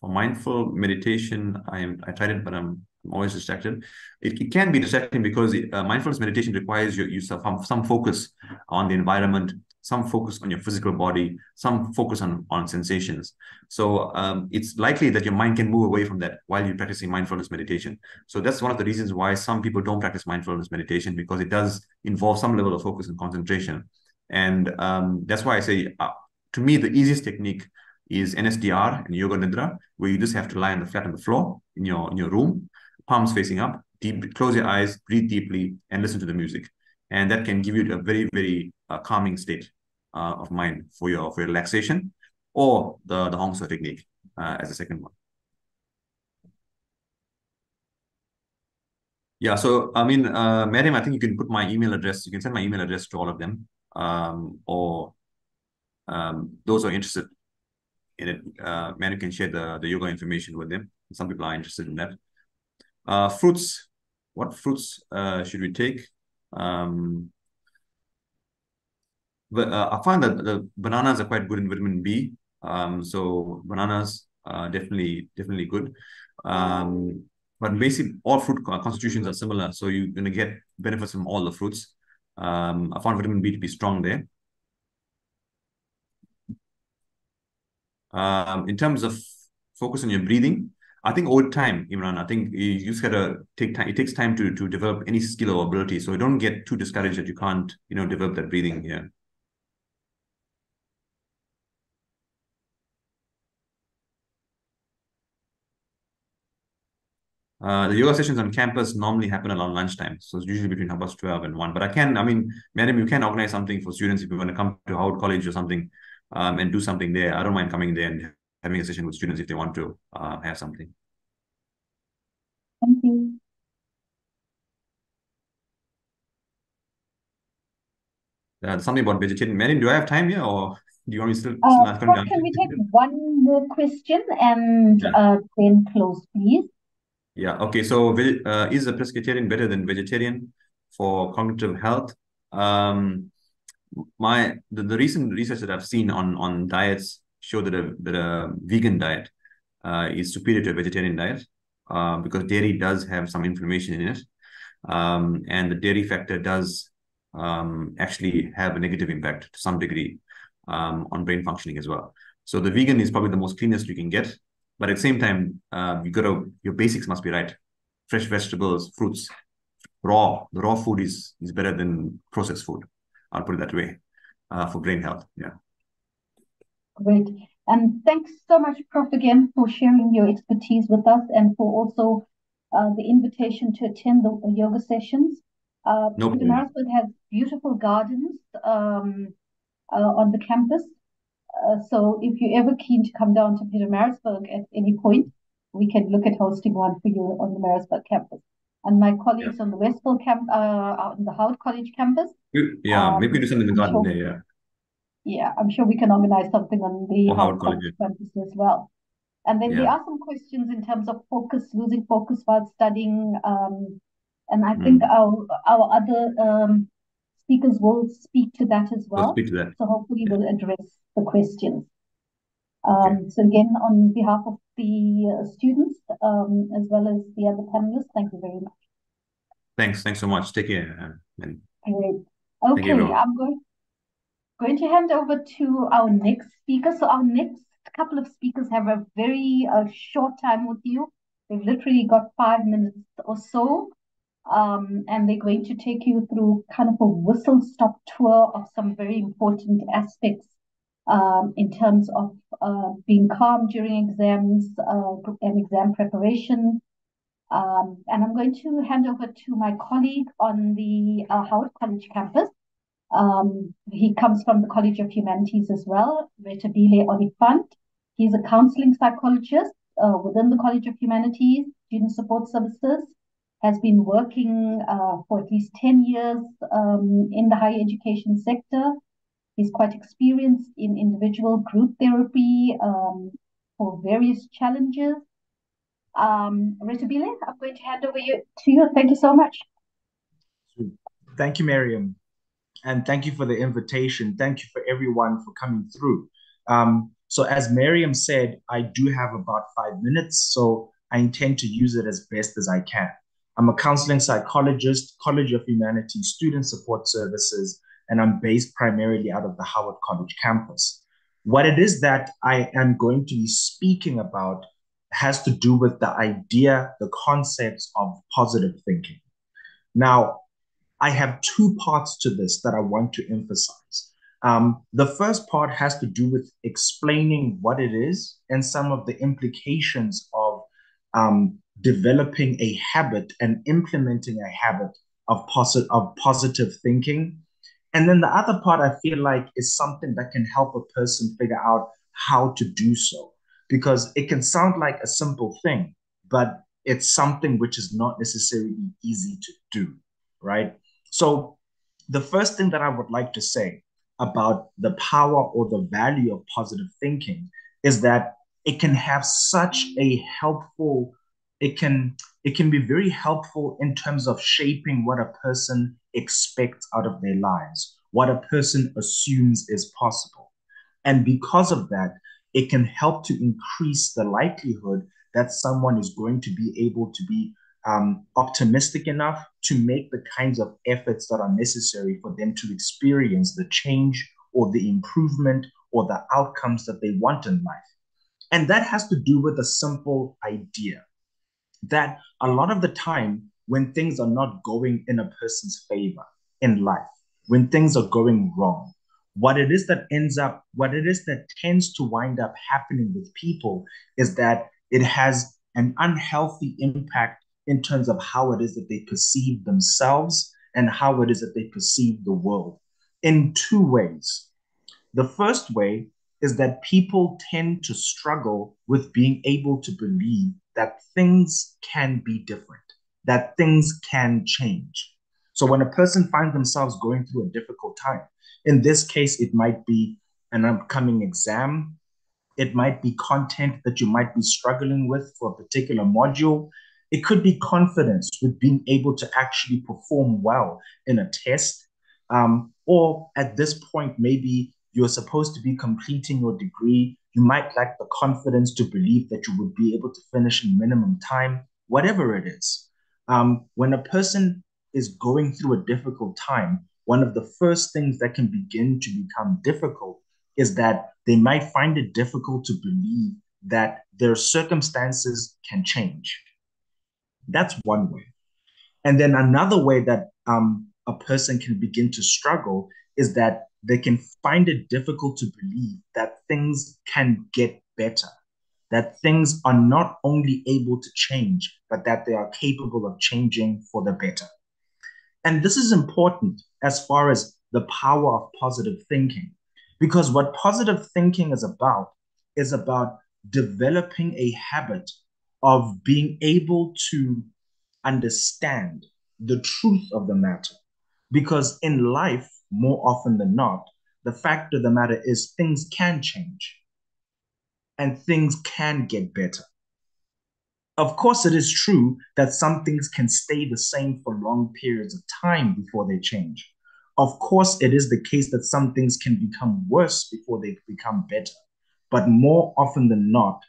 for mindful meditation, I am I tried it, but I'm always distracted. It, it can be distracting because uh, mindfulness meditation requires you, you some, some focus on the environment, some focus on your physical body, some focus on, on sensations. So um, it's likely that your mind can move away from that while you're practicing mindfulness meditation. So that's one of the reasons why some people don't practice mindfulness meditation because it does involve some level of focus and concentration. And um, that's why I say, uh, to me, the easiest technique is NSDR and Yoga Nidra, where you just have to lie on the flat on the floor in your in your room, palms facing up, deep, close your eyes, breathe deeply, and listen to the music. And that can give you a very, very uh, calming state uh, of mind for your for your relaxation, or the the Hong So technique uh, as a second one. Yeah, so I mean, uh, I think you can put my email address. You can send my email address to all of them, um, or um, those who are interested in it. Uh, can share the the yoga information with them. Some people are interested in that. Uh, fruits. What fruits uh, should we take? Um, but uh, I find that the bananas are quite good in vitamin B. Um, so bananas are definitely definitely good. Um, but basically all fruit constitutions are similar, so you're gonna get benefits from all the fruits. Um, I found vitamin B to be strong there. Um, in terms of focus on your breathing, I think over time, Imran, I think you just gotta take time. It takes time to to develop any skill or ability. So don't get too discouraged that you can't, you know, develop that breathing. here. Uh, the yoga sessions on campus normally happen around lunchtime. So it's usually between half past 12 and 1. But I can, I mean, madam, you can organize something for students if you want to come to Howard College or something um, and do something there. I don't mind coming there and having a session with students if they want to uh, have something. Thank you. Uh, something about vegetarian. Mariam, do I have time here or do you want me to still? Uh, can we take one more question and yeah. uh, then close, please? Yeah. Okay. So, uh, is a pescatarian better than vegetarian for cognitive health? Um, my the, the recent research that I've seen on on diets show that a that a vegan diet uh, is superior to a vegetarian diet uh, because dairy does have some inflammation in it, um, and the dairy factor does um, actually have a negative impact to some degree um, on brain functioning as well. So the vegan is probably the most cleanest you can get but at the same time, uh, you gotta your basics must be right. Fresh vegetables, fruits, raw. The raw food is is better than processed food. I'll put it that way uh, for brain health. Yeah. Great. And thanks so much, Prof, again for sharing your expertise with us and for also uh, the invitation to attend the yoga sessions. Uh, no Pietermaritzburg has beautiful gardens um, uh, on the campus. Uh, so if you're ever keen to come down to Pietermaritzburg at any point, we can look at hosting one for you on the Maritzburg campus. And my colleagues yeah. on the Westville camp, uh, out on the Howard College campus. Yeah, um, maybe do something in the garden there, yeah. Yeah, I'm sure we can organize something on the Howard, College, campus as well. And then yeah. there are some questions in terms of focus, losing focus while studying. Um, and I mm. think our our other um, speakers will speak to that as well. We'll speak to that. So hopefully yeah. we'll address the questions. Um, okay. So again, on behalf of the uh, students um, as well as the other panelists, thank you very much. Thanks. Thanks so much. Take care. Uh, and Great. Okay, I'm going, going to hand over to our next speaker. So our next couple of speakers have a very uh, short time with you. They've literally got five minutes or so um, and they're going to take you through kind of a whistle stop tour of some very important aspects um, in terms of uh, being calm during exams uh, and exam preparation. Um, and I'm going to hand over to my colleague on the uh, Howard College campus. Um, he comes from the College of Humanities as well, Rethabile Olifant. He's a counseling psychologist uh, within the College of Humanities, Student Support Services, has been working uh, for at least 10 years um, in the higher education sector. He's quite experienced in individual group therapy um, for various challenges. Um, Rethabile, I'm going to hand over you, to you. Thank you so much. Thank you, Mariam. And thank you for the invitation. Thank you for everyone for coming through. Um, so as Mariam said, I do have about five minutes, so I intend to use it as best as I can. I'm a counseling psychologist, College of Humanities Student Support Services, and I'm based primarily out of the Howard College campus. What it is that I am going to be speaking about has to do with the idea, the concepts of positive thinking. Now, I have two parts to this that I want to emphasize. Um, the first part has to do with explaining what it is and some of the implications of um, developing a habit and implementing a habit of, posi- of positive thinking. And then the other part I feel like is something that can help a person figure out how to do so. Because it can sound like a simple thing, but it's something which is not necessarily easy to do, right? So, the first thing that I would like to say about the power or the value of positive thinking is that it can have such a helpful it can it can be very helpful in terms of shaping what a person expects out of their lives, what a person assumes is possible. And because of that, it can help to increase the likelihood that someone is going to be able to be um, optimistic enough to make the kinds of efforts that are necessary for them to experience the change or the improvement or the outcomes that they want in life. And that has to do with a simple idea that a lot of the time, when things are not going in a person's favor in life, when things are going wrong, what it is that ends up, what it is that tends to wind up happening with people is that it has an unhealthy impact in terms of how it is that they perceive themselves and how it is that they perceive the world in two ways. The first way is that people tend to struggle with being able to believe that things can be different, that things can change. So when a person finds themselves going through a difficult time, in this case, it might be an upcoming exam, it might be content that you might be struggling with for a particular module. It could be confidence with being able to actually perform well in a test. Um, or at this point, maybe you're supposed to be completing your degree. You might lack the confidence to believe that you would be able to finish in minimum time, whatever it is. Um, when a person is going through a difficult time, one of the first things that can begin to become difficult is that they might find it difficult to believe that their circumstances can change. That's one way. And then another way that um, a person can begin to struggle is that they can find it difficult to believe that things can get better, that things are not only able to change, but that they are capable of changing for the better. And this is important as far as the power of positive thinking, because what positive thinking is about is about developing a habit of being able to understand the truth of the matter. Because in life, more often than not, the fact of the matter is things can change and things can get better. Of course, it is true that some things can stay the same for long periods of time before they change. Of course, it is the case that some things can become worse before they become better. But more often than not,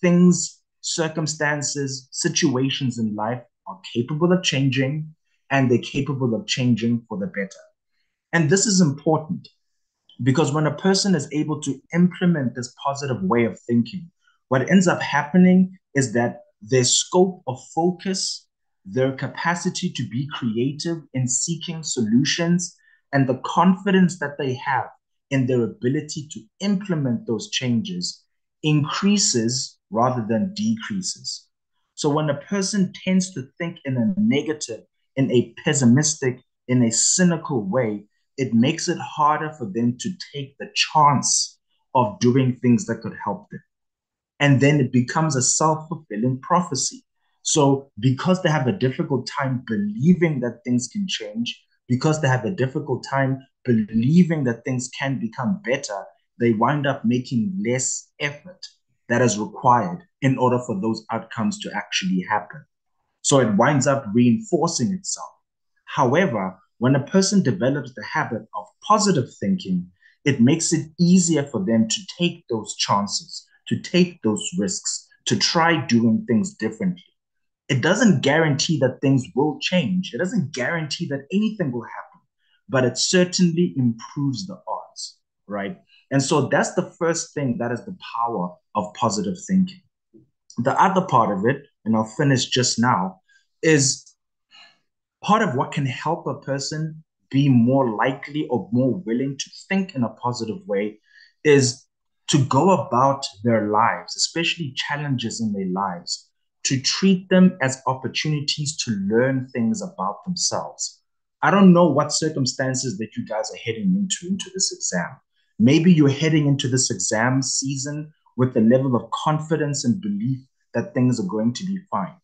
things, circumstances, situations in life are capable of changing and they're capable of changing for the better. And this is important because when a person is able to implement this positive way of thinking, what ends up happening is that their scope of focus, their capacity to be creative in seeking solutions, and the confidence that they have in their ability to implement those changes increases rather than decreases. So when a person tends to think in a negative, in a pessimistic, in a cynical way, it makes it harder for them to take the chance of doing things that could help them. And then it becomes a self fulfilling prophecy. So, because they have a difficult time believing that things can change, because they have a difficult time believing that things can become better, they wind up making less effort that is required in order for those outcomes to actually happen. So it winds up reinforcing itself. However, when a person develops the habit of positive thinking, it makes it easier for them to take those chances, to take those risks, to try doing things differently it doesn't guarantee that things will change. It doesn't guarantee that anything will happen, but it certainly improves the odds, right? And so that's the first thing that is the power of positive thinking. The other part of it, and I'll finish just now, is part of what can help a person be more likely or more willing to think in a positive way is to go about their lives, especially challenges in their lives, to treat them as opportunities to learn things about themselves. I don't know what circumstances that you guys are heading into into this exam. Maybe you're heading into this exam season with a level of confidence and belief that things are going to be fine.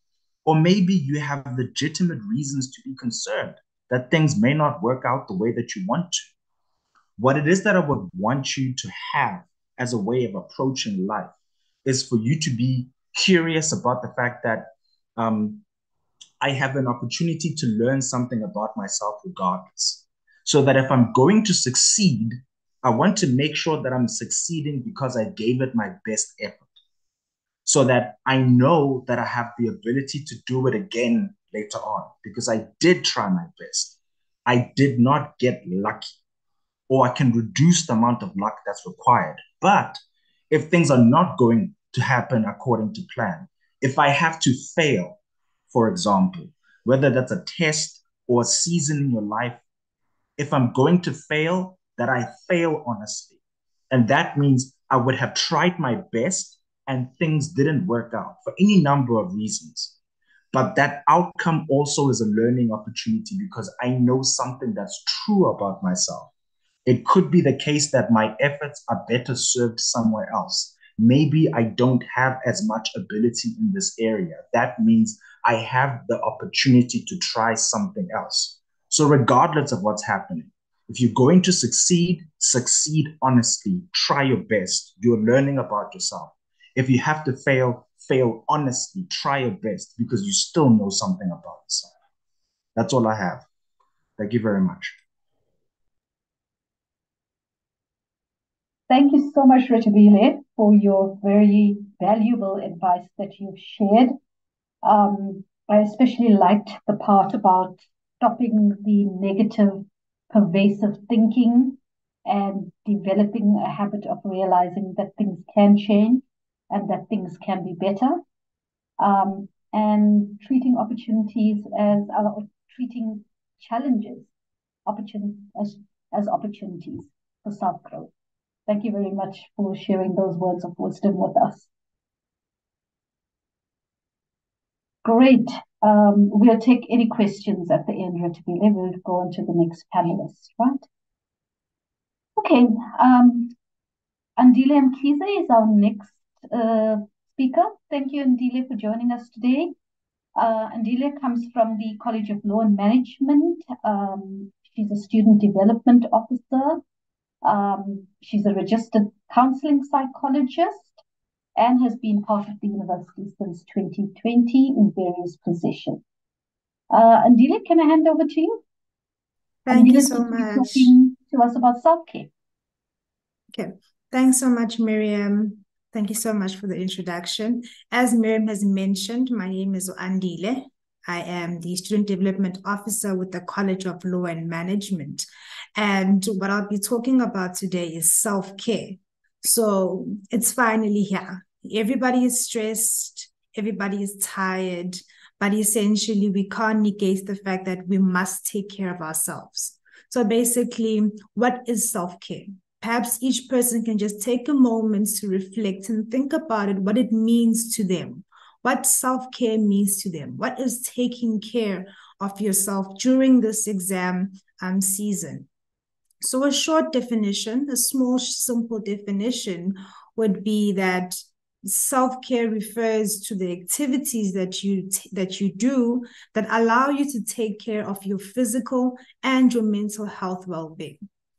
Or maybe you have legitimate reasons to be concerned that things may not work out the way that you want to. What it is that I would want you to have as a way of approaching life is for you to be curious about the fact that um, I have an opportunity to learn something about myself regardless. So that if I'm going to succeed, I want to make sure that I'm succeeding because I gave it my best effort. So that I know that I have the ability to do it again later on because I did try my best. I did not get lucky, or I can reduce the amount of luck that's required. But if things are not going to happen according to plan. If I have to fail, for example, whether that's a test or a season in your life, if I'm going to fail, that I fail honestly. And that means I would have tried my best and things didn't work out for any number of reasons. But that outcome also is a learning opportunity because I know something that's true about myself. It could be the case that my efforts are better served somewhere else. Maybe I don't have as much ability in this area. That means I have the opportunity to try something else. So, regardless of what's happening, if you're going to succeed, succeed honestly, try your best. You're learning about yourself. If you have to fail, fail honestly, try your best because you still know something about yourself. That's all I have. Thank you very much. Thank you so much, Rethabile, for your very valuable advice that you've shared. Um, I especially liked the part about stopping the negative, pervasive thinking and developing a habit of realizing that things can change and that things can be better. Um, and treating opportunities as uh, treating challenges opportun- as, as opportunities for self growth. Thank you very much for sharing those words of wisdom with us. Great. Um, we'll take any questions at the end, Rethabile. We'll go on to the next panelist, right? Okay. Um, Andile Mkhize is our next uh, speaker. Thank you, Andile, for joining us today. Uh, Andile comes from the College of Law and Management. Um, she's a student development officer. Um, she's a registered counseling psychologist and has been part of the university since 2020 in various positions. Uh, Andile, can I hand over to you? Thank Andile you so much. Talking to us about self-care. Okay. Thanks so much, Miriam. Thank you so much for the introduction. As Miriam has mentioned, my name is Andile. I am the Student Development Officer with the College of Law and Management. And what I'll be talking about today is self care. So it's finally here. Everybody is stressed, everybody is tired, but essentially, we can't negate the fact that we must take care of ourselves. So basically, what is self care? Perhaps each person can just take a moment to reflect and think about it, what it means to them, what self care means to them, what is taking care of yourself during this exam um, season. So, a short definition, a small, simple definition would be that self-care refers to the activities that you that you do that allow you to take care of your physical and your mental health well-being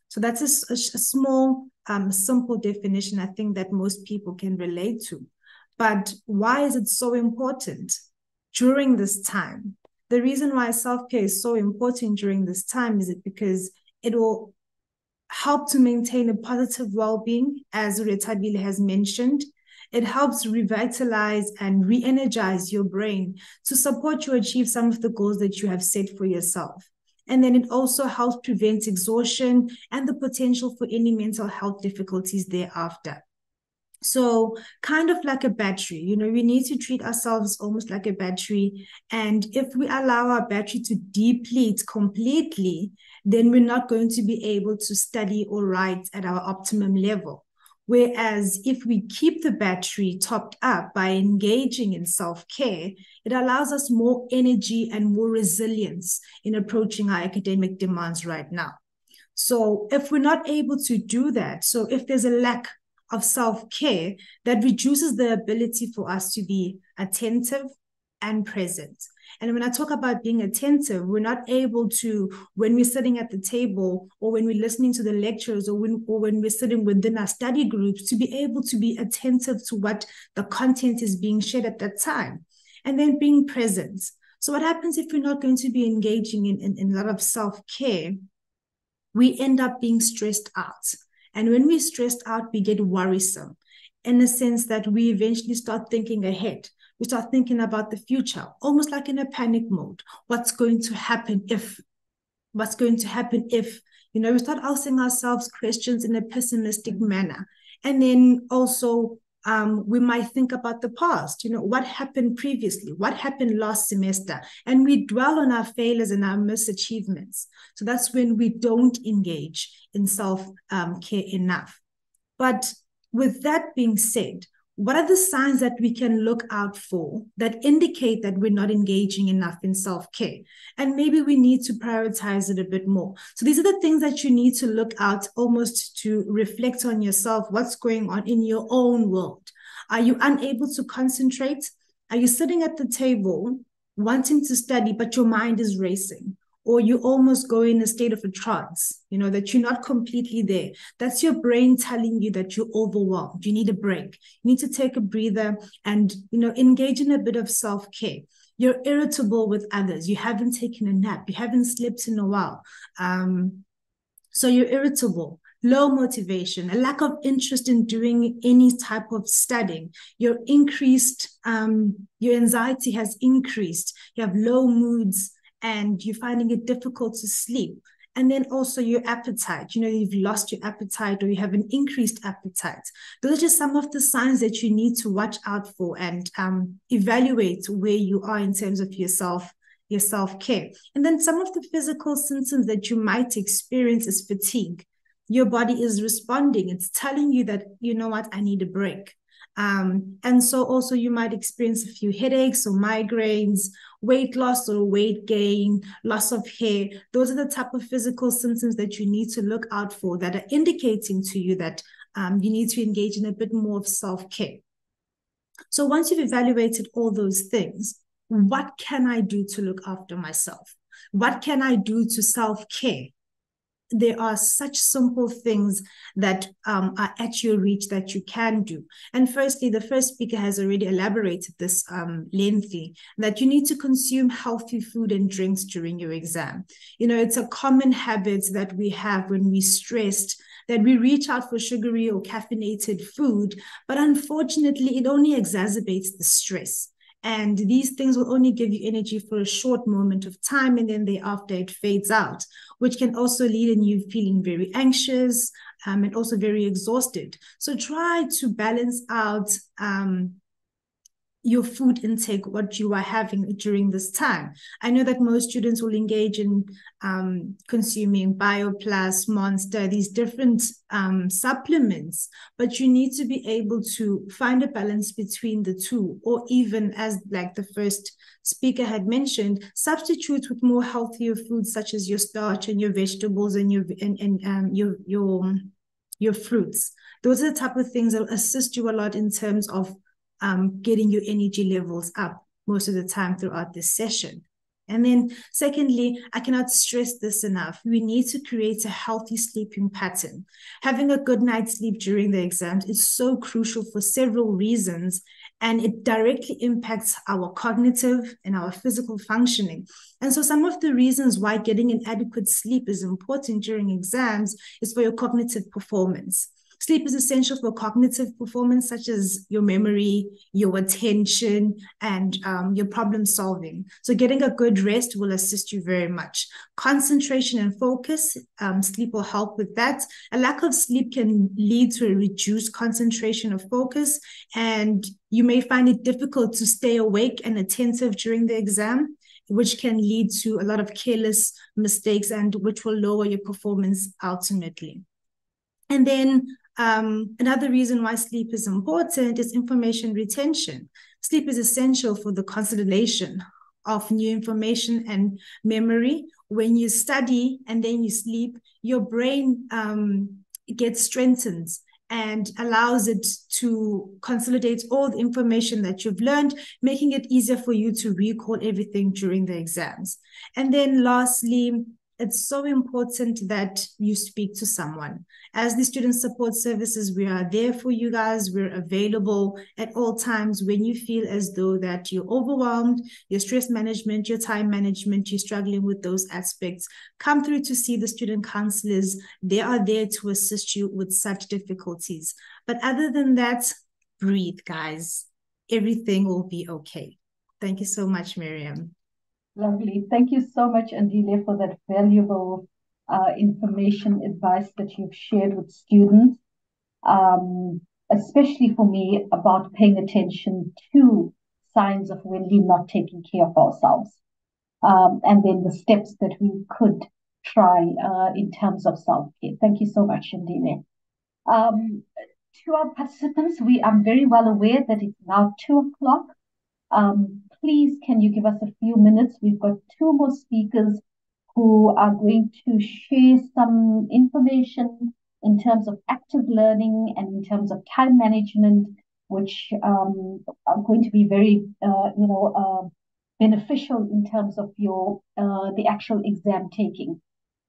so that's a, a, a small um, simple definition i think that most people can relate to but why is it so important during this time the reason why self-care is so important during this time is it because it will help to maintain a positive well-being, as Rethabile has mentioned. It helps revitalize and re-energize your brain to support you achieve some of the goals that you have set for yourself. And then it also helps prevent exhaustion and the potential for any mental health difficulties thereafter. So, kind of like a battery, you know, we need to treat ourselves almost like a battery. And if we allow our battery to deplete completely, then we're not going to be able to study or write at our optimum level. Whereas if we keep the battery topped up by engaging in self care, it allows us more energy and more resilience in approaching our academic demands right now. So, if we're not able to do that, so if there's a lack of self care that reduces the ability for us to be attentive and present. And when I talk about being attentive, we're not able to, when we're sitting at the table or when we're listening to the lectures or when, or when we're sitting within our study groups, to be able to be attentive to what the content is being shared at that time. And then being present. So, what happens if we're not going to be engaging in, in, in a lot of self care? We end up being stressed out and when we're stressed out, we get worrisome in the sense that we eventually start thinking ahead. We start thinking about the future, almost like in a panic mode. What's going to happen if? What's going to happen if? You know, we start asking ourselves questions in a pessimistic manner. And then also um, we might think about the past. You know, what happened previously? What happened last semester? And we dwell on our failures and our misachievements. So that's when we don't engage in self um, care enough. But with that being said, what are the signs that we can look out for that indicate that we're not engaging enough in self-care? And maybe we need to prioritize it a bit more. So these are the things that you need to look out almost to reflect on yourself. What's going on in your own world? Are you unable to concentrate? Are you sitting at the table wanting to study but your mind is racing or you almost go in a state of a trance, you know, that you're not completely there. That's your brain telling you that you're overwhelmed. You need a break. You need to take a breather and, you know, engage in a bit of self care. You're irritable with others. You haven't taken a nap. You haven't slept in a while. Um, so you're irritable low motivation, a lack of interest in doing any type of studying, your increased, um, your anxiety has increased, you have low moods, and you're finding it difficult to sleep. And then also your appetite, you know, you've lost your appetite or you have an increased appetite. Those are just some of the signs that you need to watch out for and um, evaluate where you are in terms of yourself your self-care. And then some of the physical symptoms that you might experience is fatigue. Your body is responding. It's telling you that, you know what, I need a break. Um, and so also you might experience a few headaches or migraines, weight loss or weight gain, loss of hair. Those are the type of physical symptoms that you need to look out for that are indicating to you that um, you need to engage in a bit more of self-care. So once you've evaluated all those things, what can I do to look after myself? What can I do to self-care? There are such simple things that um, are at your reach that you can do. And firstly, the first speaker has already elaborated this um, lengthy that you need to consume healthy food and drinks during your exam. You know, it's a common habit that we have when we're stressed that we reach out for sugary or caffeinated food, but unfortunately, it only exacerbates the stress. And these things will only give you energy for a short moment of time, and then thereafter it fades out, which can also lead in you feeling very anxious um, and also very exhausted. So try to balance out um, your food intake, what you are having during this time. I know that most students will engage in um, consuming BioPlus, Monster, these different um, supplements, but you need to be able to find a balance between the two, or even as like the first speaker had mentioned, substitute with more healthier foods such as your starch and your vegetables and your and, and um, your your your fruits. Those are the type of things that will assist you a lot in terms of um, getting your energy levels up most of the time throughout this session. And then, secondly, I cannot stress this enough. We need to create a healthy sleeping pattern. Having a good night's sleep during the exams is so crucial for several reasons, and it directly impacts our cognitive and our physical functioning. And so, some of the reasons why getting an adequate sleep is important during exams is for your cognitive performance. Sleep is essential for cognitive performance, such as your memory, your attention, and um, your problem solving. So, getting a good rest will assist you very much. Concentration and focus, um, sleep will help with that. A lack of sleep can lead to a reduced concentration of focus, and you may find it difficult to stay awake and attentive during the exam which can lead to a lot of careless mistakes and which will lower your performance ultimately. And then um, another reason why sleep is important is information retention. Sleep is essential for the consolidation of new information and memory. When you study and then you sleep, your brain um, gets strengthened and allows it to consolidate all the information that you've learned, making it easier for you to recall everything during the exams. And then lastly, it's so important that you speak to someone. As the student support services, we are there for you guys. We're available at all times when you feel as though that you're overwhelmed, your stress management, your time management, you're struggling with those aspects. Come through to see the student counselors. They are there to assist you with such difficulties. But other than that, breathe, guys. Everything will be okay. Thank you so much, Miriam. Lovely. Thank you so much, Andile, for that valuable uh, information, advice that you've shared with students. Um, especially for me, about paying attention to signs of we're not taking care of ourselves. Um, and then the steps that we could try uh, in terms of self-care. Thank you so much, Ndile. Um, to our participants, we are very well aware that it's now two o'clock. Um, please, can you give us a few minutes? We've got two more speakers who are going to share some information in terms of active learning and in terms of time management, which um, are going to be very, uh, you know, uh, beneficial in terms of your uh, the actual exam taking.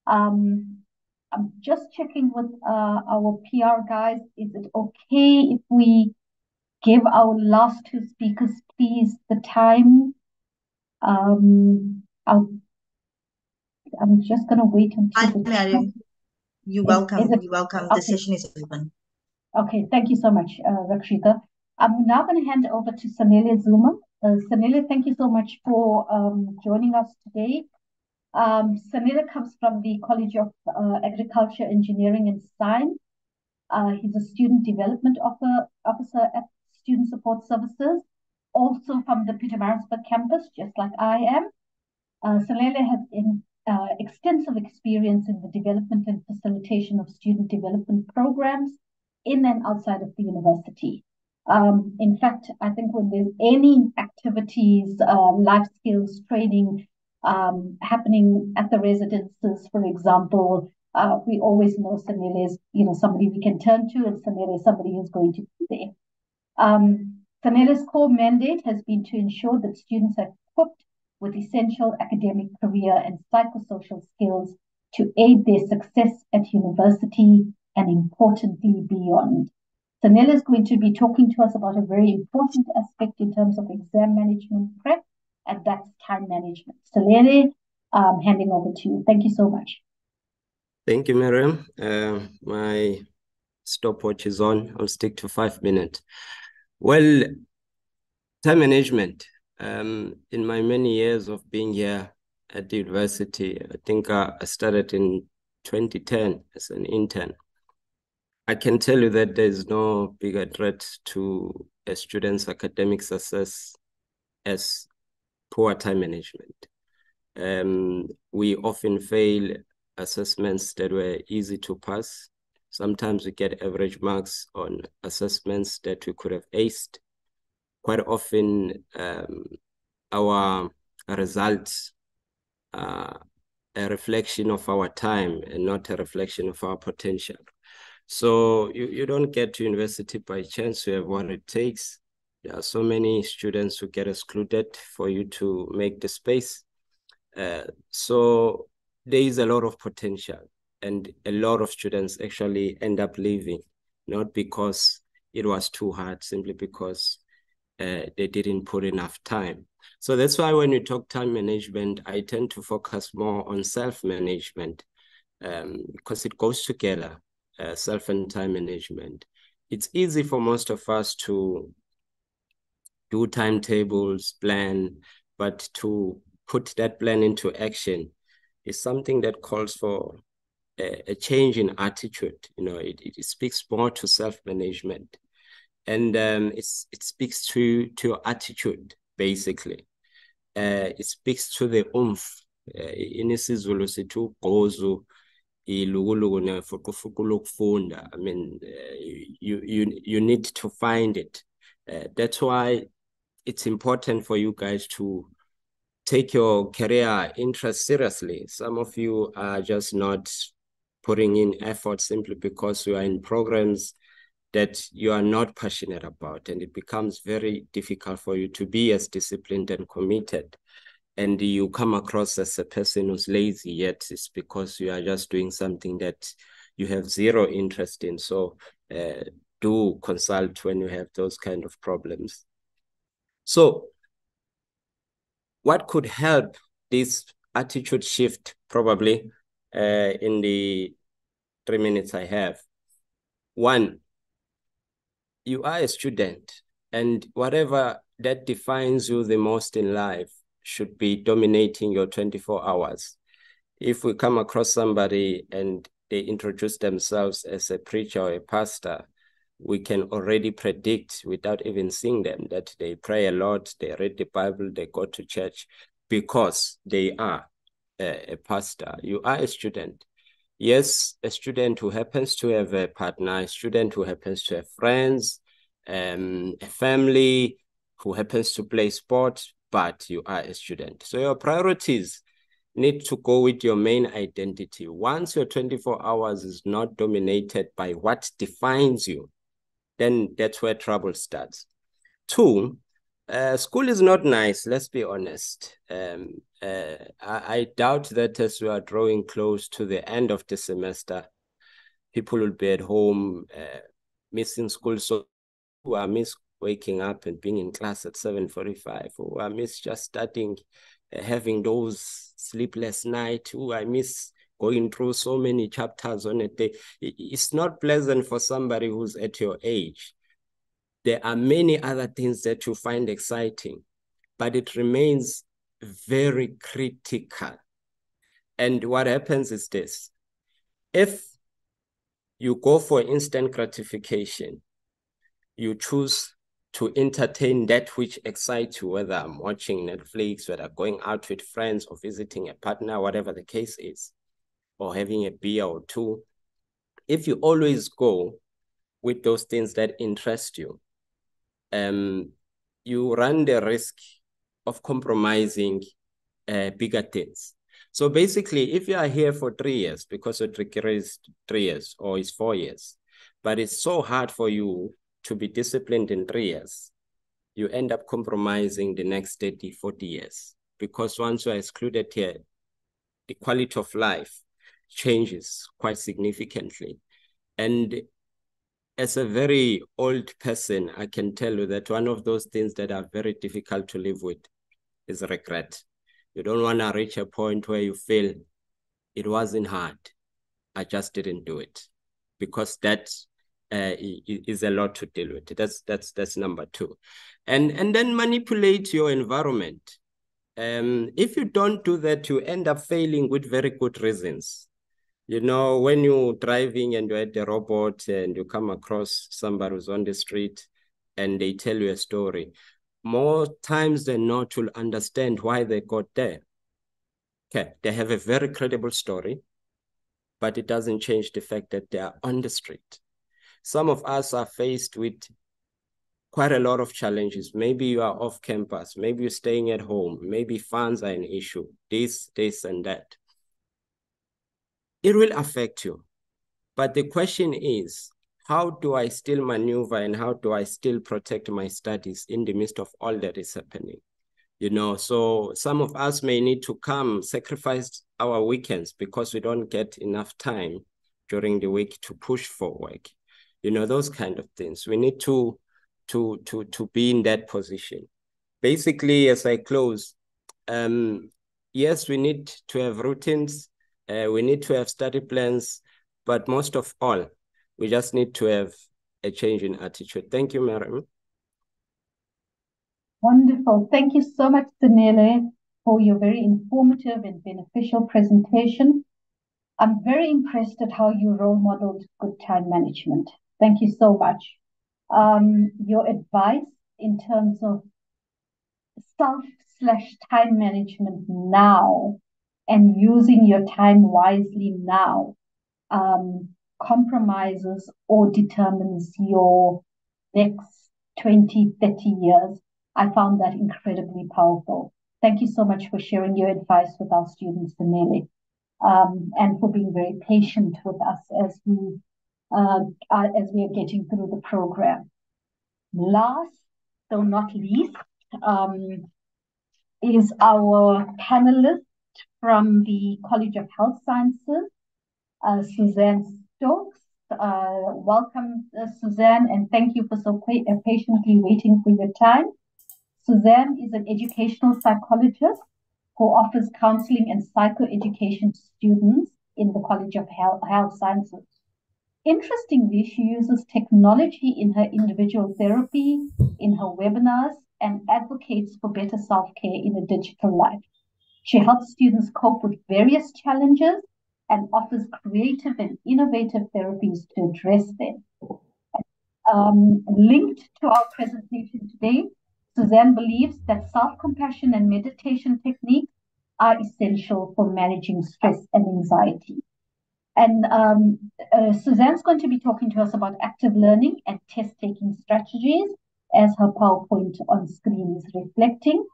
Um, I'm just checking with uh, our PR guys. Is it okay if we give our last two speakers, please, the time? Um, I'll, I'm just going to wait until. Hi. You're welcome. You're welcome. Okay. The session is open. Okay, thank you so much, uh, Rakshita. I'm now going to hand over to Sanele Zuma. Uh, Sanele, thank you so much for um, joining us today. Um, Sanele comes from the College of uh, Agriculture, Engineering and Science. Uh, he's a student development officer at Student Support Services, also from the Pietermaritzburg campus, just like I am. Uh, Sanele has in, uh, extensive experience in the development and facilitation of student development programs in and outside of the university. Um, in fact, I think when there's any activities, uh, life skills training um, happening at the residences, for example, uh, we always know Sanele is, you know, somebody we can turn to, and Sanele is somebody who's going to be there. Um, core mandate has been to ensure that students are equipped with essential academic, career, and psychosocial skills to aid their success at university and importantly beyond. Sanele is going to be talking to us about a very important aspect in terms of exam management prep, and that's time management. Sanele, um, handing over to you. Thank you so much. Thank you, Miriam. Uh, my stopwatch is on. I'll stick to five minutes. Well, time management. Um, in my many years of being here at the university, I think uh, I started in 2010 as an intern. I can tell you that there's no bigger threat to a student's academic success as poor time management. Um, we often fail assessments that were easy to pass. Sometimes we get average marks on assessments that we could have aced. Quite often, um, our results are a reflection of our time and not a reflection of our potential. So you, you don't get to university by chance. You have what it takes. There are so many students who get excluded for you to make the space. Uh, so there is a lot of potential and a lot of students actually end up leaving, not because it was too hard, simply because uh, they didn't put enough time. So that's why when we talk time management, I tend to focus more on self-management um, because it goes together uh, self and time management. It's easy for most of us to do timetables, plan, but to put that plan into action is something that calls for a, a change in attitude. You know, it, it speaks more to self-management. And um, it's, it speaks to, to your attitude, basically. Uh, it speaks to the oomph. Uh, in isiZulu sithi i mean uh, you you you need to find it uh, that's why it's important for you guys to take your career interest seriously some of you are just not putting in effort simply because you are in programs that you are not passionate about and it becomes very difficult for you to be as disciplined and committed and you come across as a person who's lazy, yet it's because you are just doing something that you have zero interest in. So uh, do consult when you have those kind of problems. So what could help this attitude shift probably uh, in the three minutes I have? One, you are a student and whatever that defines you the most in life should be dominating your 24 hours. If we come across somebody and they introduce themselves as a preacher or a pastor, we can already predict without even seeing them that they pray a lot, they read the Bible, they go to church because they are a, a pastor. You are a student. Yes, a student who happens to have a partner, a student who happens to have friends, um, a family who happens to play sport, but you are a student. So your priorities need to go with your main identity. Once your 24 hours is not dominated by what defines you, then that's where trouble starts. Two, uh, school is not nice, let's be honest. Um, uh, I, I, doubt that as we are drawing close to the end of the semester, people will be at home uh, missing school. So who I miss waking up and being in class at 7.45, or I miss just starting uh, having those sleepless nights. Oh, I miss going through so many chapters on a day. It's not pleasant for somebody who's at your age. There are many other things that you find exciting, but it remains very critical. And what happens is this if you go for instant gratification, you choose to entertain that which excites you, whether I'm watching Netflix, whether going out with friends or visiting a partner, whatever the case is, or having a beer or two. If you always go with those things that interest you, um, you run the risk of compromising uh, bigger things. So basically, if you are here for three years, because your degree is three years or it's four years, but it's so hard for you to be disciplined in three years, you end up compromising the next 30, 40 years. Because once you're excluded here, the quality of life changes quite significantly. And as a very old person, I can tell you that one of those things that are very difficult to live with is regret. You don't want to reach a point where you feel it wasn't hard. I just didn't do it because that uh, is a lot to deal with. That's that's that's number two, and and then manipulate your environment. Um, if you don't do that, you end up failing with very good reasons. You know, when you're driving and you're at the robot and you come across somebody who's on the street and they tell you a story, more times than not, you'll understand why they got there. Okay, they have a very credible story, but it doesn't change the fact that they are on the street some of us are faced with quite a lot of challenges. Maybe you are off campus, maybe you're staying at home, maybe funds are an issue, this, this, and that. It will affect you. But the question is, how do I still maneuver and how do I still protect my studies in the midst of all that is happening? You know, so some of us may need to come sacrifice our weekends because we don't get enough time during the week to push for work you know those kind of things we need to to to to be in that position basically as i close um yes we need to have routines uh, we need to have study plans but most of all we just need to have a change in attitude thank you Miriam. wonderful thank you so much Sanele, for your very informative and beneficial presentation i'm very impressed at how you role modeled good time management Thank you so much. Um, your advice in terms of self slash time management now and using your time wisely now um, compromises or determines your next 20, 30 years. I found that incredibly powerful. Thank you so much for sharing your advice with our students, Sanele, um, and for being very patient with us as we uh, as we are getting through the program. Last, though not least, um, is our panelist from the College of Health Sciences, uh, Suzanne Stokes. Uh, welcome, uh, Suzanne, and thank you for so uh, patiently waiting for your time. Suzanne is an educational psychologist who offers counseling and psychoeducation to students in the College of Health, Health Sciences. Interestingly, she uses technology in her individual therapy, in her webinars, and advocates for better self care in a digital life. She helps students cope with various challenges and offers creative and innovative therapies to address them. um, linked to our presentation today, Suzanne believes that self-compassion and meditation techniques are essential for managing stress and anxiety. And um, uh, Suzanne's going to be talking to us about active learning and test-taking strategies as her PowerPoint on screen is reflecting.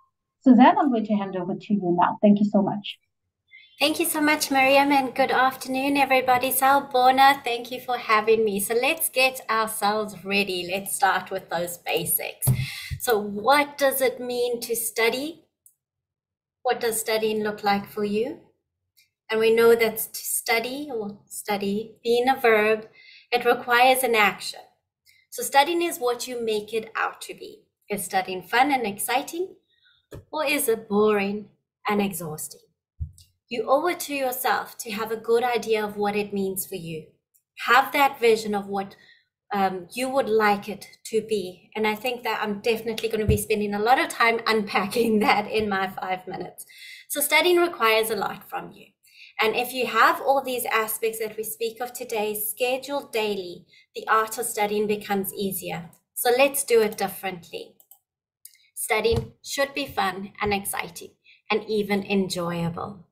Suzanne, I'm going to hand over to you now. Thank you so much. Thank you so much, Miriam, and good afternoon, everybody. Sal Sawubona, thank you for having me. So let's get ourselves ready. Let's start with those basics. So what does it mean to study? What does studying look like for you? And we know that to study or study being a verb, it requires an action. So studying is what you make it out to be. Is studying fun and exciting? Or is it boring and exhausting? You owe it to yourself to have a good idea of what it means for you. Have that vision of what um, you would like it to be. And I think that I'm definitely going to be spending a lot of time *laughs* unpacking that in my five minutes. So studying requires a lot from you. And if you have all these aspects that we speak of today scheduled daily, the art of studying becomes easier. So let's do it differently. Studying should be fun and exciting and even enjoyable.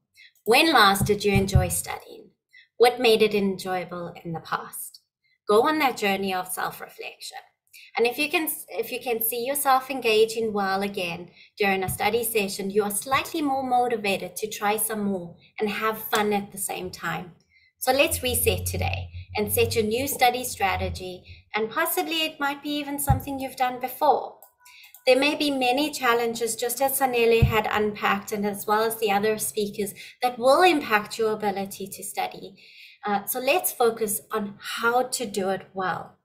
When last did you enjoy studying? What made it enjoyable in the past? Go on that journey of self-reflection. And if you can if you can see yourself engaging well again during a study session, you are slightly more motivated to try some more and have fun at the same time. So let's reset today and set your new study strategy and possibly it might be even something you've done before. There may be many challenges, just as Sanele had unpacked, and as well as the other speakers, that will impact your ability to study. Uh, so let's focus on how to do it well.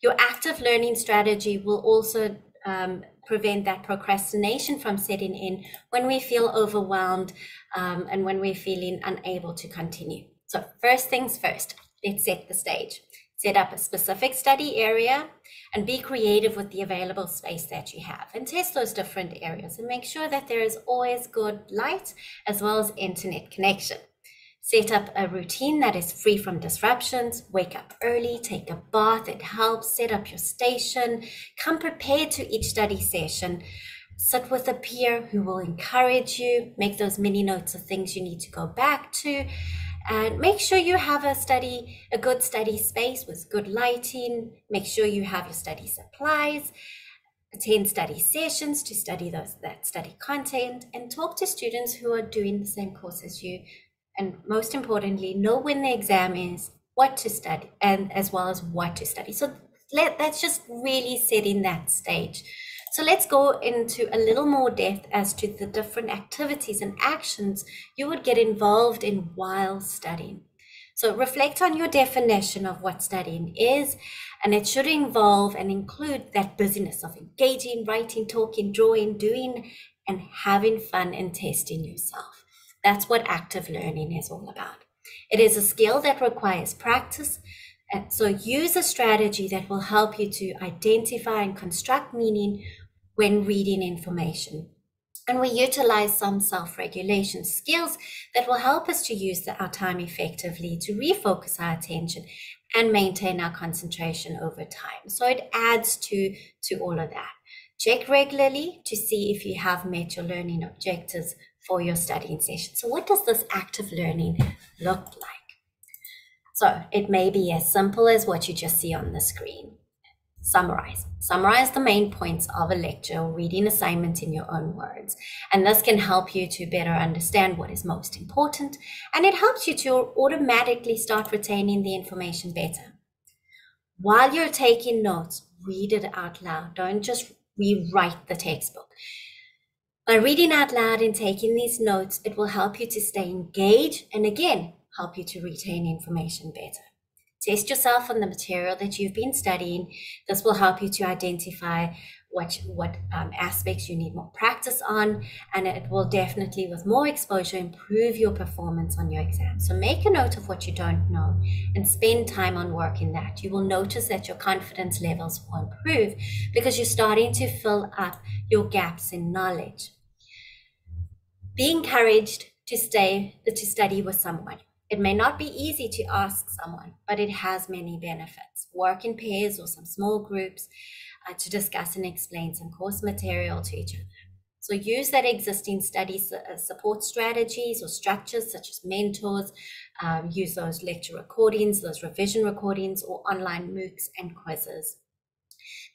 Your active learning strategy will also um, prevent that procrastination from setting in when we feel overwhelmed um, and when we're feeling unable to continue. So, first things first, let's set the stage. Set up a specific study area and be creative with the available space that you have and test those different areas and make sure that there is always good light as well as internet connection. Set up a routine that is free from disruptions. Wake up early, take a bath, it helps. Set up your station. Come prepared to each study session. Sit with a peer who will encourage you. Make those mini notes of things you need to go back to. And make sure you have a study, a good study space with good lighting. Make sure you have your study supplies attend study sessions to study those that study content and talk to students who are doing the same course as you and most importantly, know when the exam is, what to study, and as well as what to study. So let, that's just really setting that stage. So let's go into a little more depth as to the different activities and actions you would get involved in while studying. So reflect on your definition of what studying is, and it should involve and include that busyness of engaging, writing, talking, drawing, doing, and having fun and testing yourself. That's what active learning is all about. It is a skill that requires practice. So use a strategy that will help you to identify and construct meaning when reading information. And we utilize some self regulation skills that will help us to use the, our time effectively to refocus our attention and maintain our concentration over time. So it adds to, to all of that. Check regularly to see if you have met your learning objectives for your studying session. So what does this active learning look like? So it may be as simple as what you just see on the screen. Summarize. Summarize the main points of a lecture or reading assignment in your own words. And this can help you to better understand what is most important. And it helps you to automatically start retaining the information better. While you're taking notes, read it out loud. Don't just rewrite the textbook. By reading out loud and taking these notes, it will help you to stay engaged and again, help you to retain information better. Test yourself on the material that you've been studying. This will help you to identify what, what um, aspects you need more practice on, and it will definitely, with more exposure, improve your performance on your exam. So make a note of what you don't know and spend time on working that. You will notice that your confidence levels will improve because you're starting to fill up your gaps in knowledge. Be encouraged to stay to study with someone. It may not be easy to ask someone, but it has many benefits. Work in pairs or some small groups uh, to discuss and explain some course material to each other. So use that existing study uh, support strategies or structures such as mentors, um, use those lecture recordings, those revision recordings, or online MOOCs and quizzes.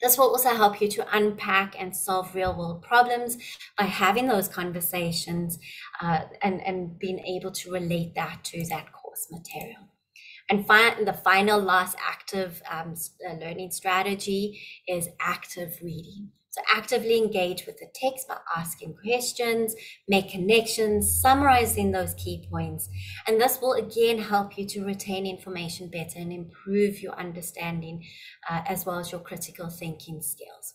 This will also help you to unpack and solve real world problems by having those conversations uh, and, and being able to relate that to that course material. And fi- the final last active um, uh, learning strategy is active reading. So actively engage with the text by asking questions, make connections, summarizing those key points. And this will again help you to retain information better and improve your understanding uh, as well as your critical thinking skills.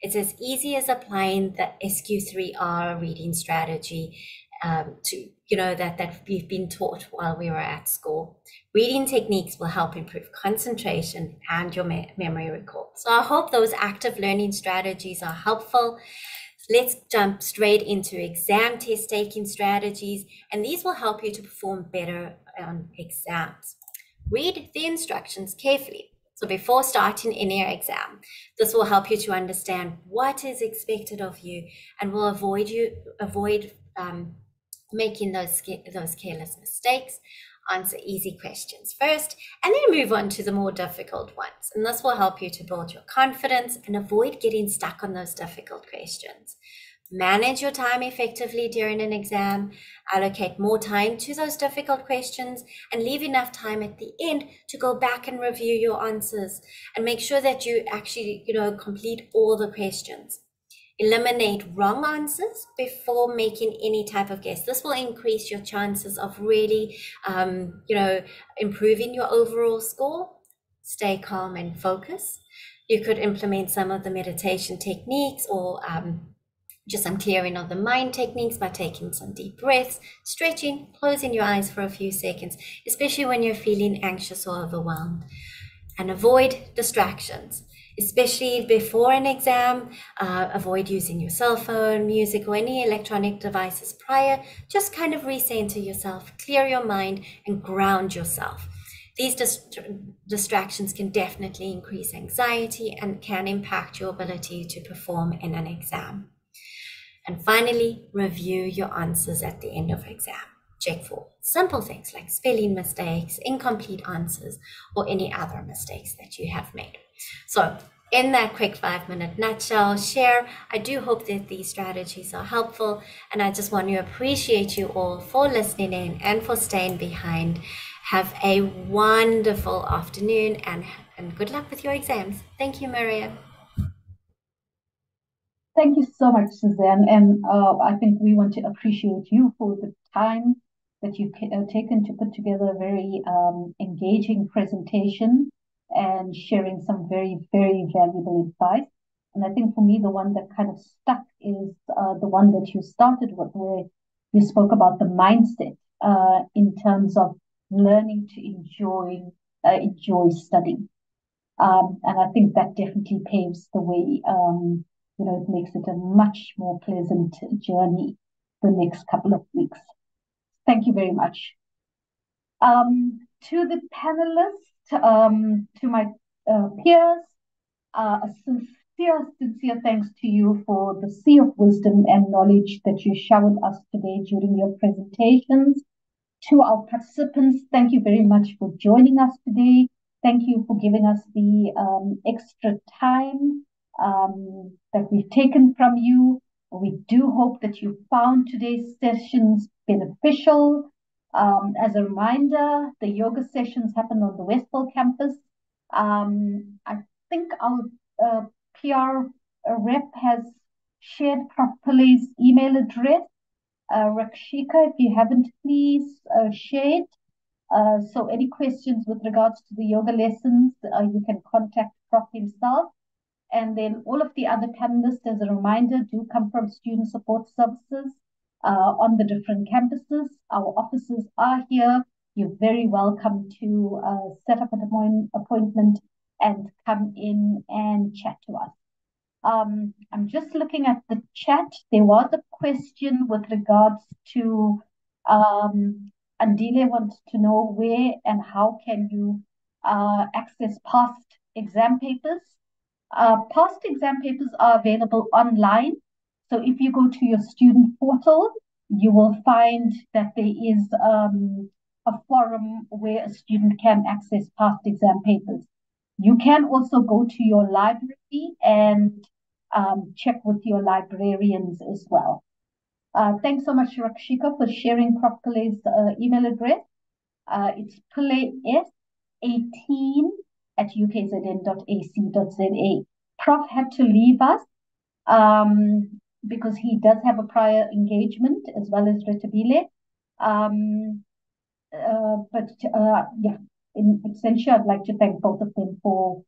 It's as easy as applying the SQ3R reading strategy um, to you know that that we've been taught while we were at school. Reading techniques will help improve concentration and your me- memory recall. So I hope those active learning strategies are helpful. Let's jump straight into exam test taking strategies, and these will help you to perform better on exams. Read the instructions carefully. So before starting any exam, this will help you to understand what is expected of you and will avoid you avoid um, making those, those careless mistakes, answer easy questions first, and then move on to the more difficult ones. And this will help you to build your confidence and avoid getting stuck on those difficult questions. Manage your time effectively during an exam, allocate more time to those difficult questions, and leave enough time at the end to go back and review your answers and make sure that you actually, you know, complete all the questions eliminate wrong answers before making any type of guess. This will increase your chances of really, um, you know, improving your overall score. Stay calm and focus. You could implement some of the meditation techniques or um, just some clearing of the mind techniques by taking some deep breaths, stretching, closing your eyes for a few seconds, especially when you're feeling anxious or overwhelmed. And avoid distractions especially before an exam. Uh, avoid using your cell phone, music, or any electronic devices prior. Just kind of recenter yourself, clear your mind, and ground yourself. These dist- distractions can definitely increase anxiety and can impact your ability to perform in an exam. And finally, review your answers at the end of exam. Check for simple things like spelling mistakes, incomplete answers, or any other mistakes that you have made. So in that quick five minute nutshell share, I do hope that these strategies are helpful. And I just want to appreciate you all for listening in and for staying behind. Have a wonderful afternoon and, and good luck with your exams. Thank you, Maria. Thank you so much, Suzanne. And uh, I think we want to appreciate you for the time that you've uh, taken to put together a very um, engaging presentation and sharing some very, very valuable advice. And I think for me, the one that kind of stuck is uh, the one that you started with, where you spoke about the mindset uh, in terms of learning to enjoy uh, enjoy studying. Um, and I think that definitely paves the way. Um, you know, it makes it a much more pleasant journey the next couple of weeks. Thank you very much. Um, to the panelists, um, to my uh, peers, uh, a sincere, sincere thanks to you for the sea of wisdom and knowledge that you showered us today during your presentations. To our participants, thank you very much for joining us today. Thank you for giving us the um, extra time um, that we've taken from you. We do hope that you found today's sessions beneficial um, as a reminder, the yoga sessions happen on the Westville campus. Um, I think our uh, PR rep has shared Prof. Pillai's email address. Uh, Rakshika, if you haven't, please uh, share it. Uh, so any questions with regards to the yoga lessons, uh, you can contact Prof himself. And then all of the other panelists, as a reminder, do come from Student Support Services uh, on the different campuses. Our offices are here. You're very welcome to uh, set up an appointment and come in and chat to us. Um, I'm just looking at the chat. There was a question with regards to um, Andile wants to know where and how can you uh, access past exam papers. Uh, past exam papers are available online. So if you go to your student portal, you will find that there is um, a forum where a student can access past exam papers. You can also go to your library and um, check with your librarians as well. Uh, thanks so much, Rakshika, for sharing Prof. Uh, email address. Uh, it's pilay18 at ukzn.ac.za. Prof had to leave us um, because he does have a prior engagement as well as Rethabile. Um, uh, but uh, yeah, in extension, I'd like to thank both of them for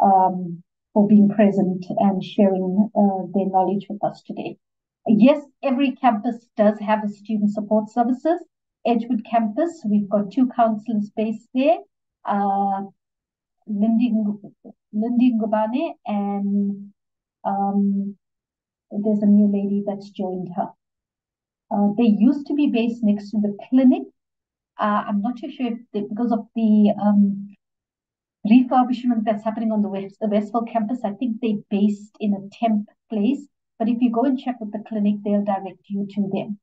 um, for being present and sharing uh, their knowledge with us today. Yes, every campus does have a student support services. Edgewood campus, we've got two counselors based there, uh, Lindy, Lindy Ngubane and um, there's a new lady that's joined her. Uh, they used to be based next to the clinic. Uh, I'm not too sure if they, because of the um, refurbishment that's happening on the West, the Westville campus, I think they're based in a temp place. But if you go and check with the clinic, they'll direct you to them.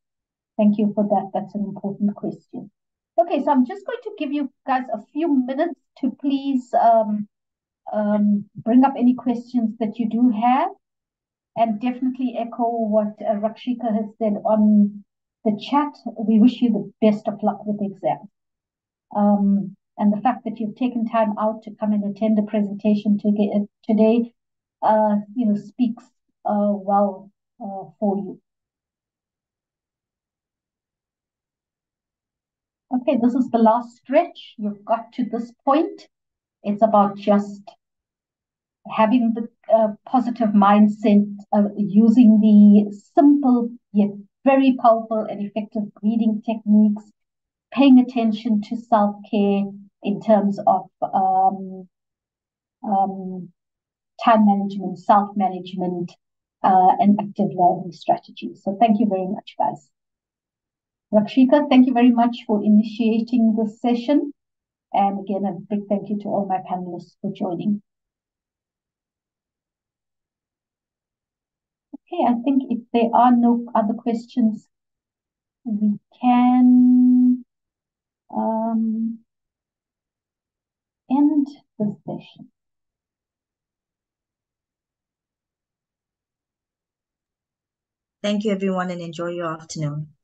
Thank you for that. That's an important question. Okay, so I'm just going to give you guys a few minutes to please um, um, bring up any questions that you do have and definitely echo what uh, Rakshika has said on the chat. We wish you the best of luck with the exam. Um, and the fact that you've taken time out to come and attend a presentation to get, today, uh, you know, speaks uh, well uh, for you. Okay, this is the last stretch. You've got to this point. It's about just having the positive mindset, uh, using the simple yet very powerful and effective breathing techniques, paying attention to self care in terms of um, um, time management, self management, uh, and active learning strategies. So, thank you very much, guys. Rakshika, thank you very much for initiating this session. And again, a big thank you to all my panelists for joining. Okay, I think if there are no other questions, we can um, end the session. Thank you, everyone, and enjoy your afternoon.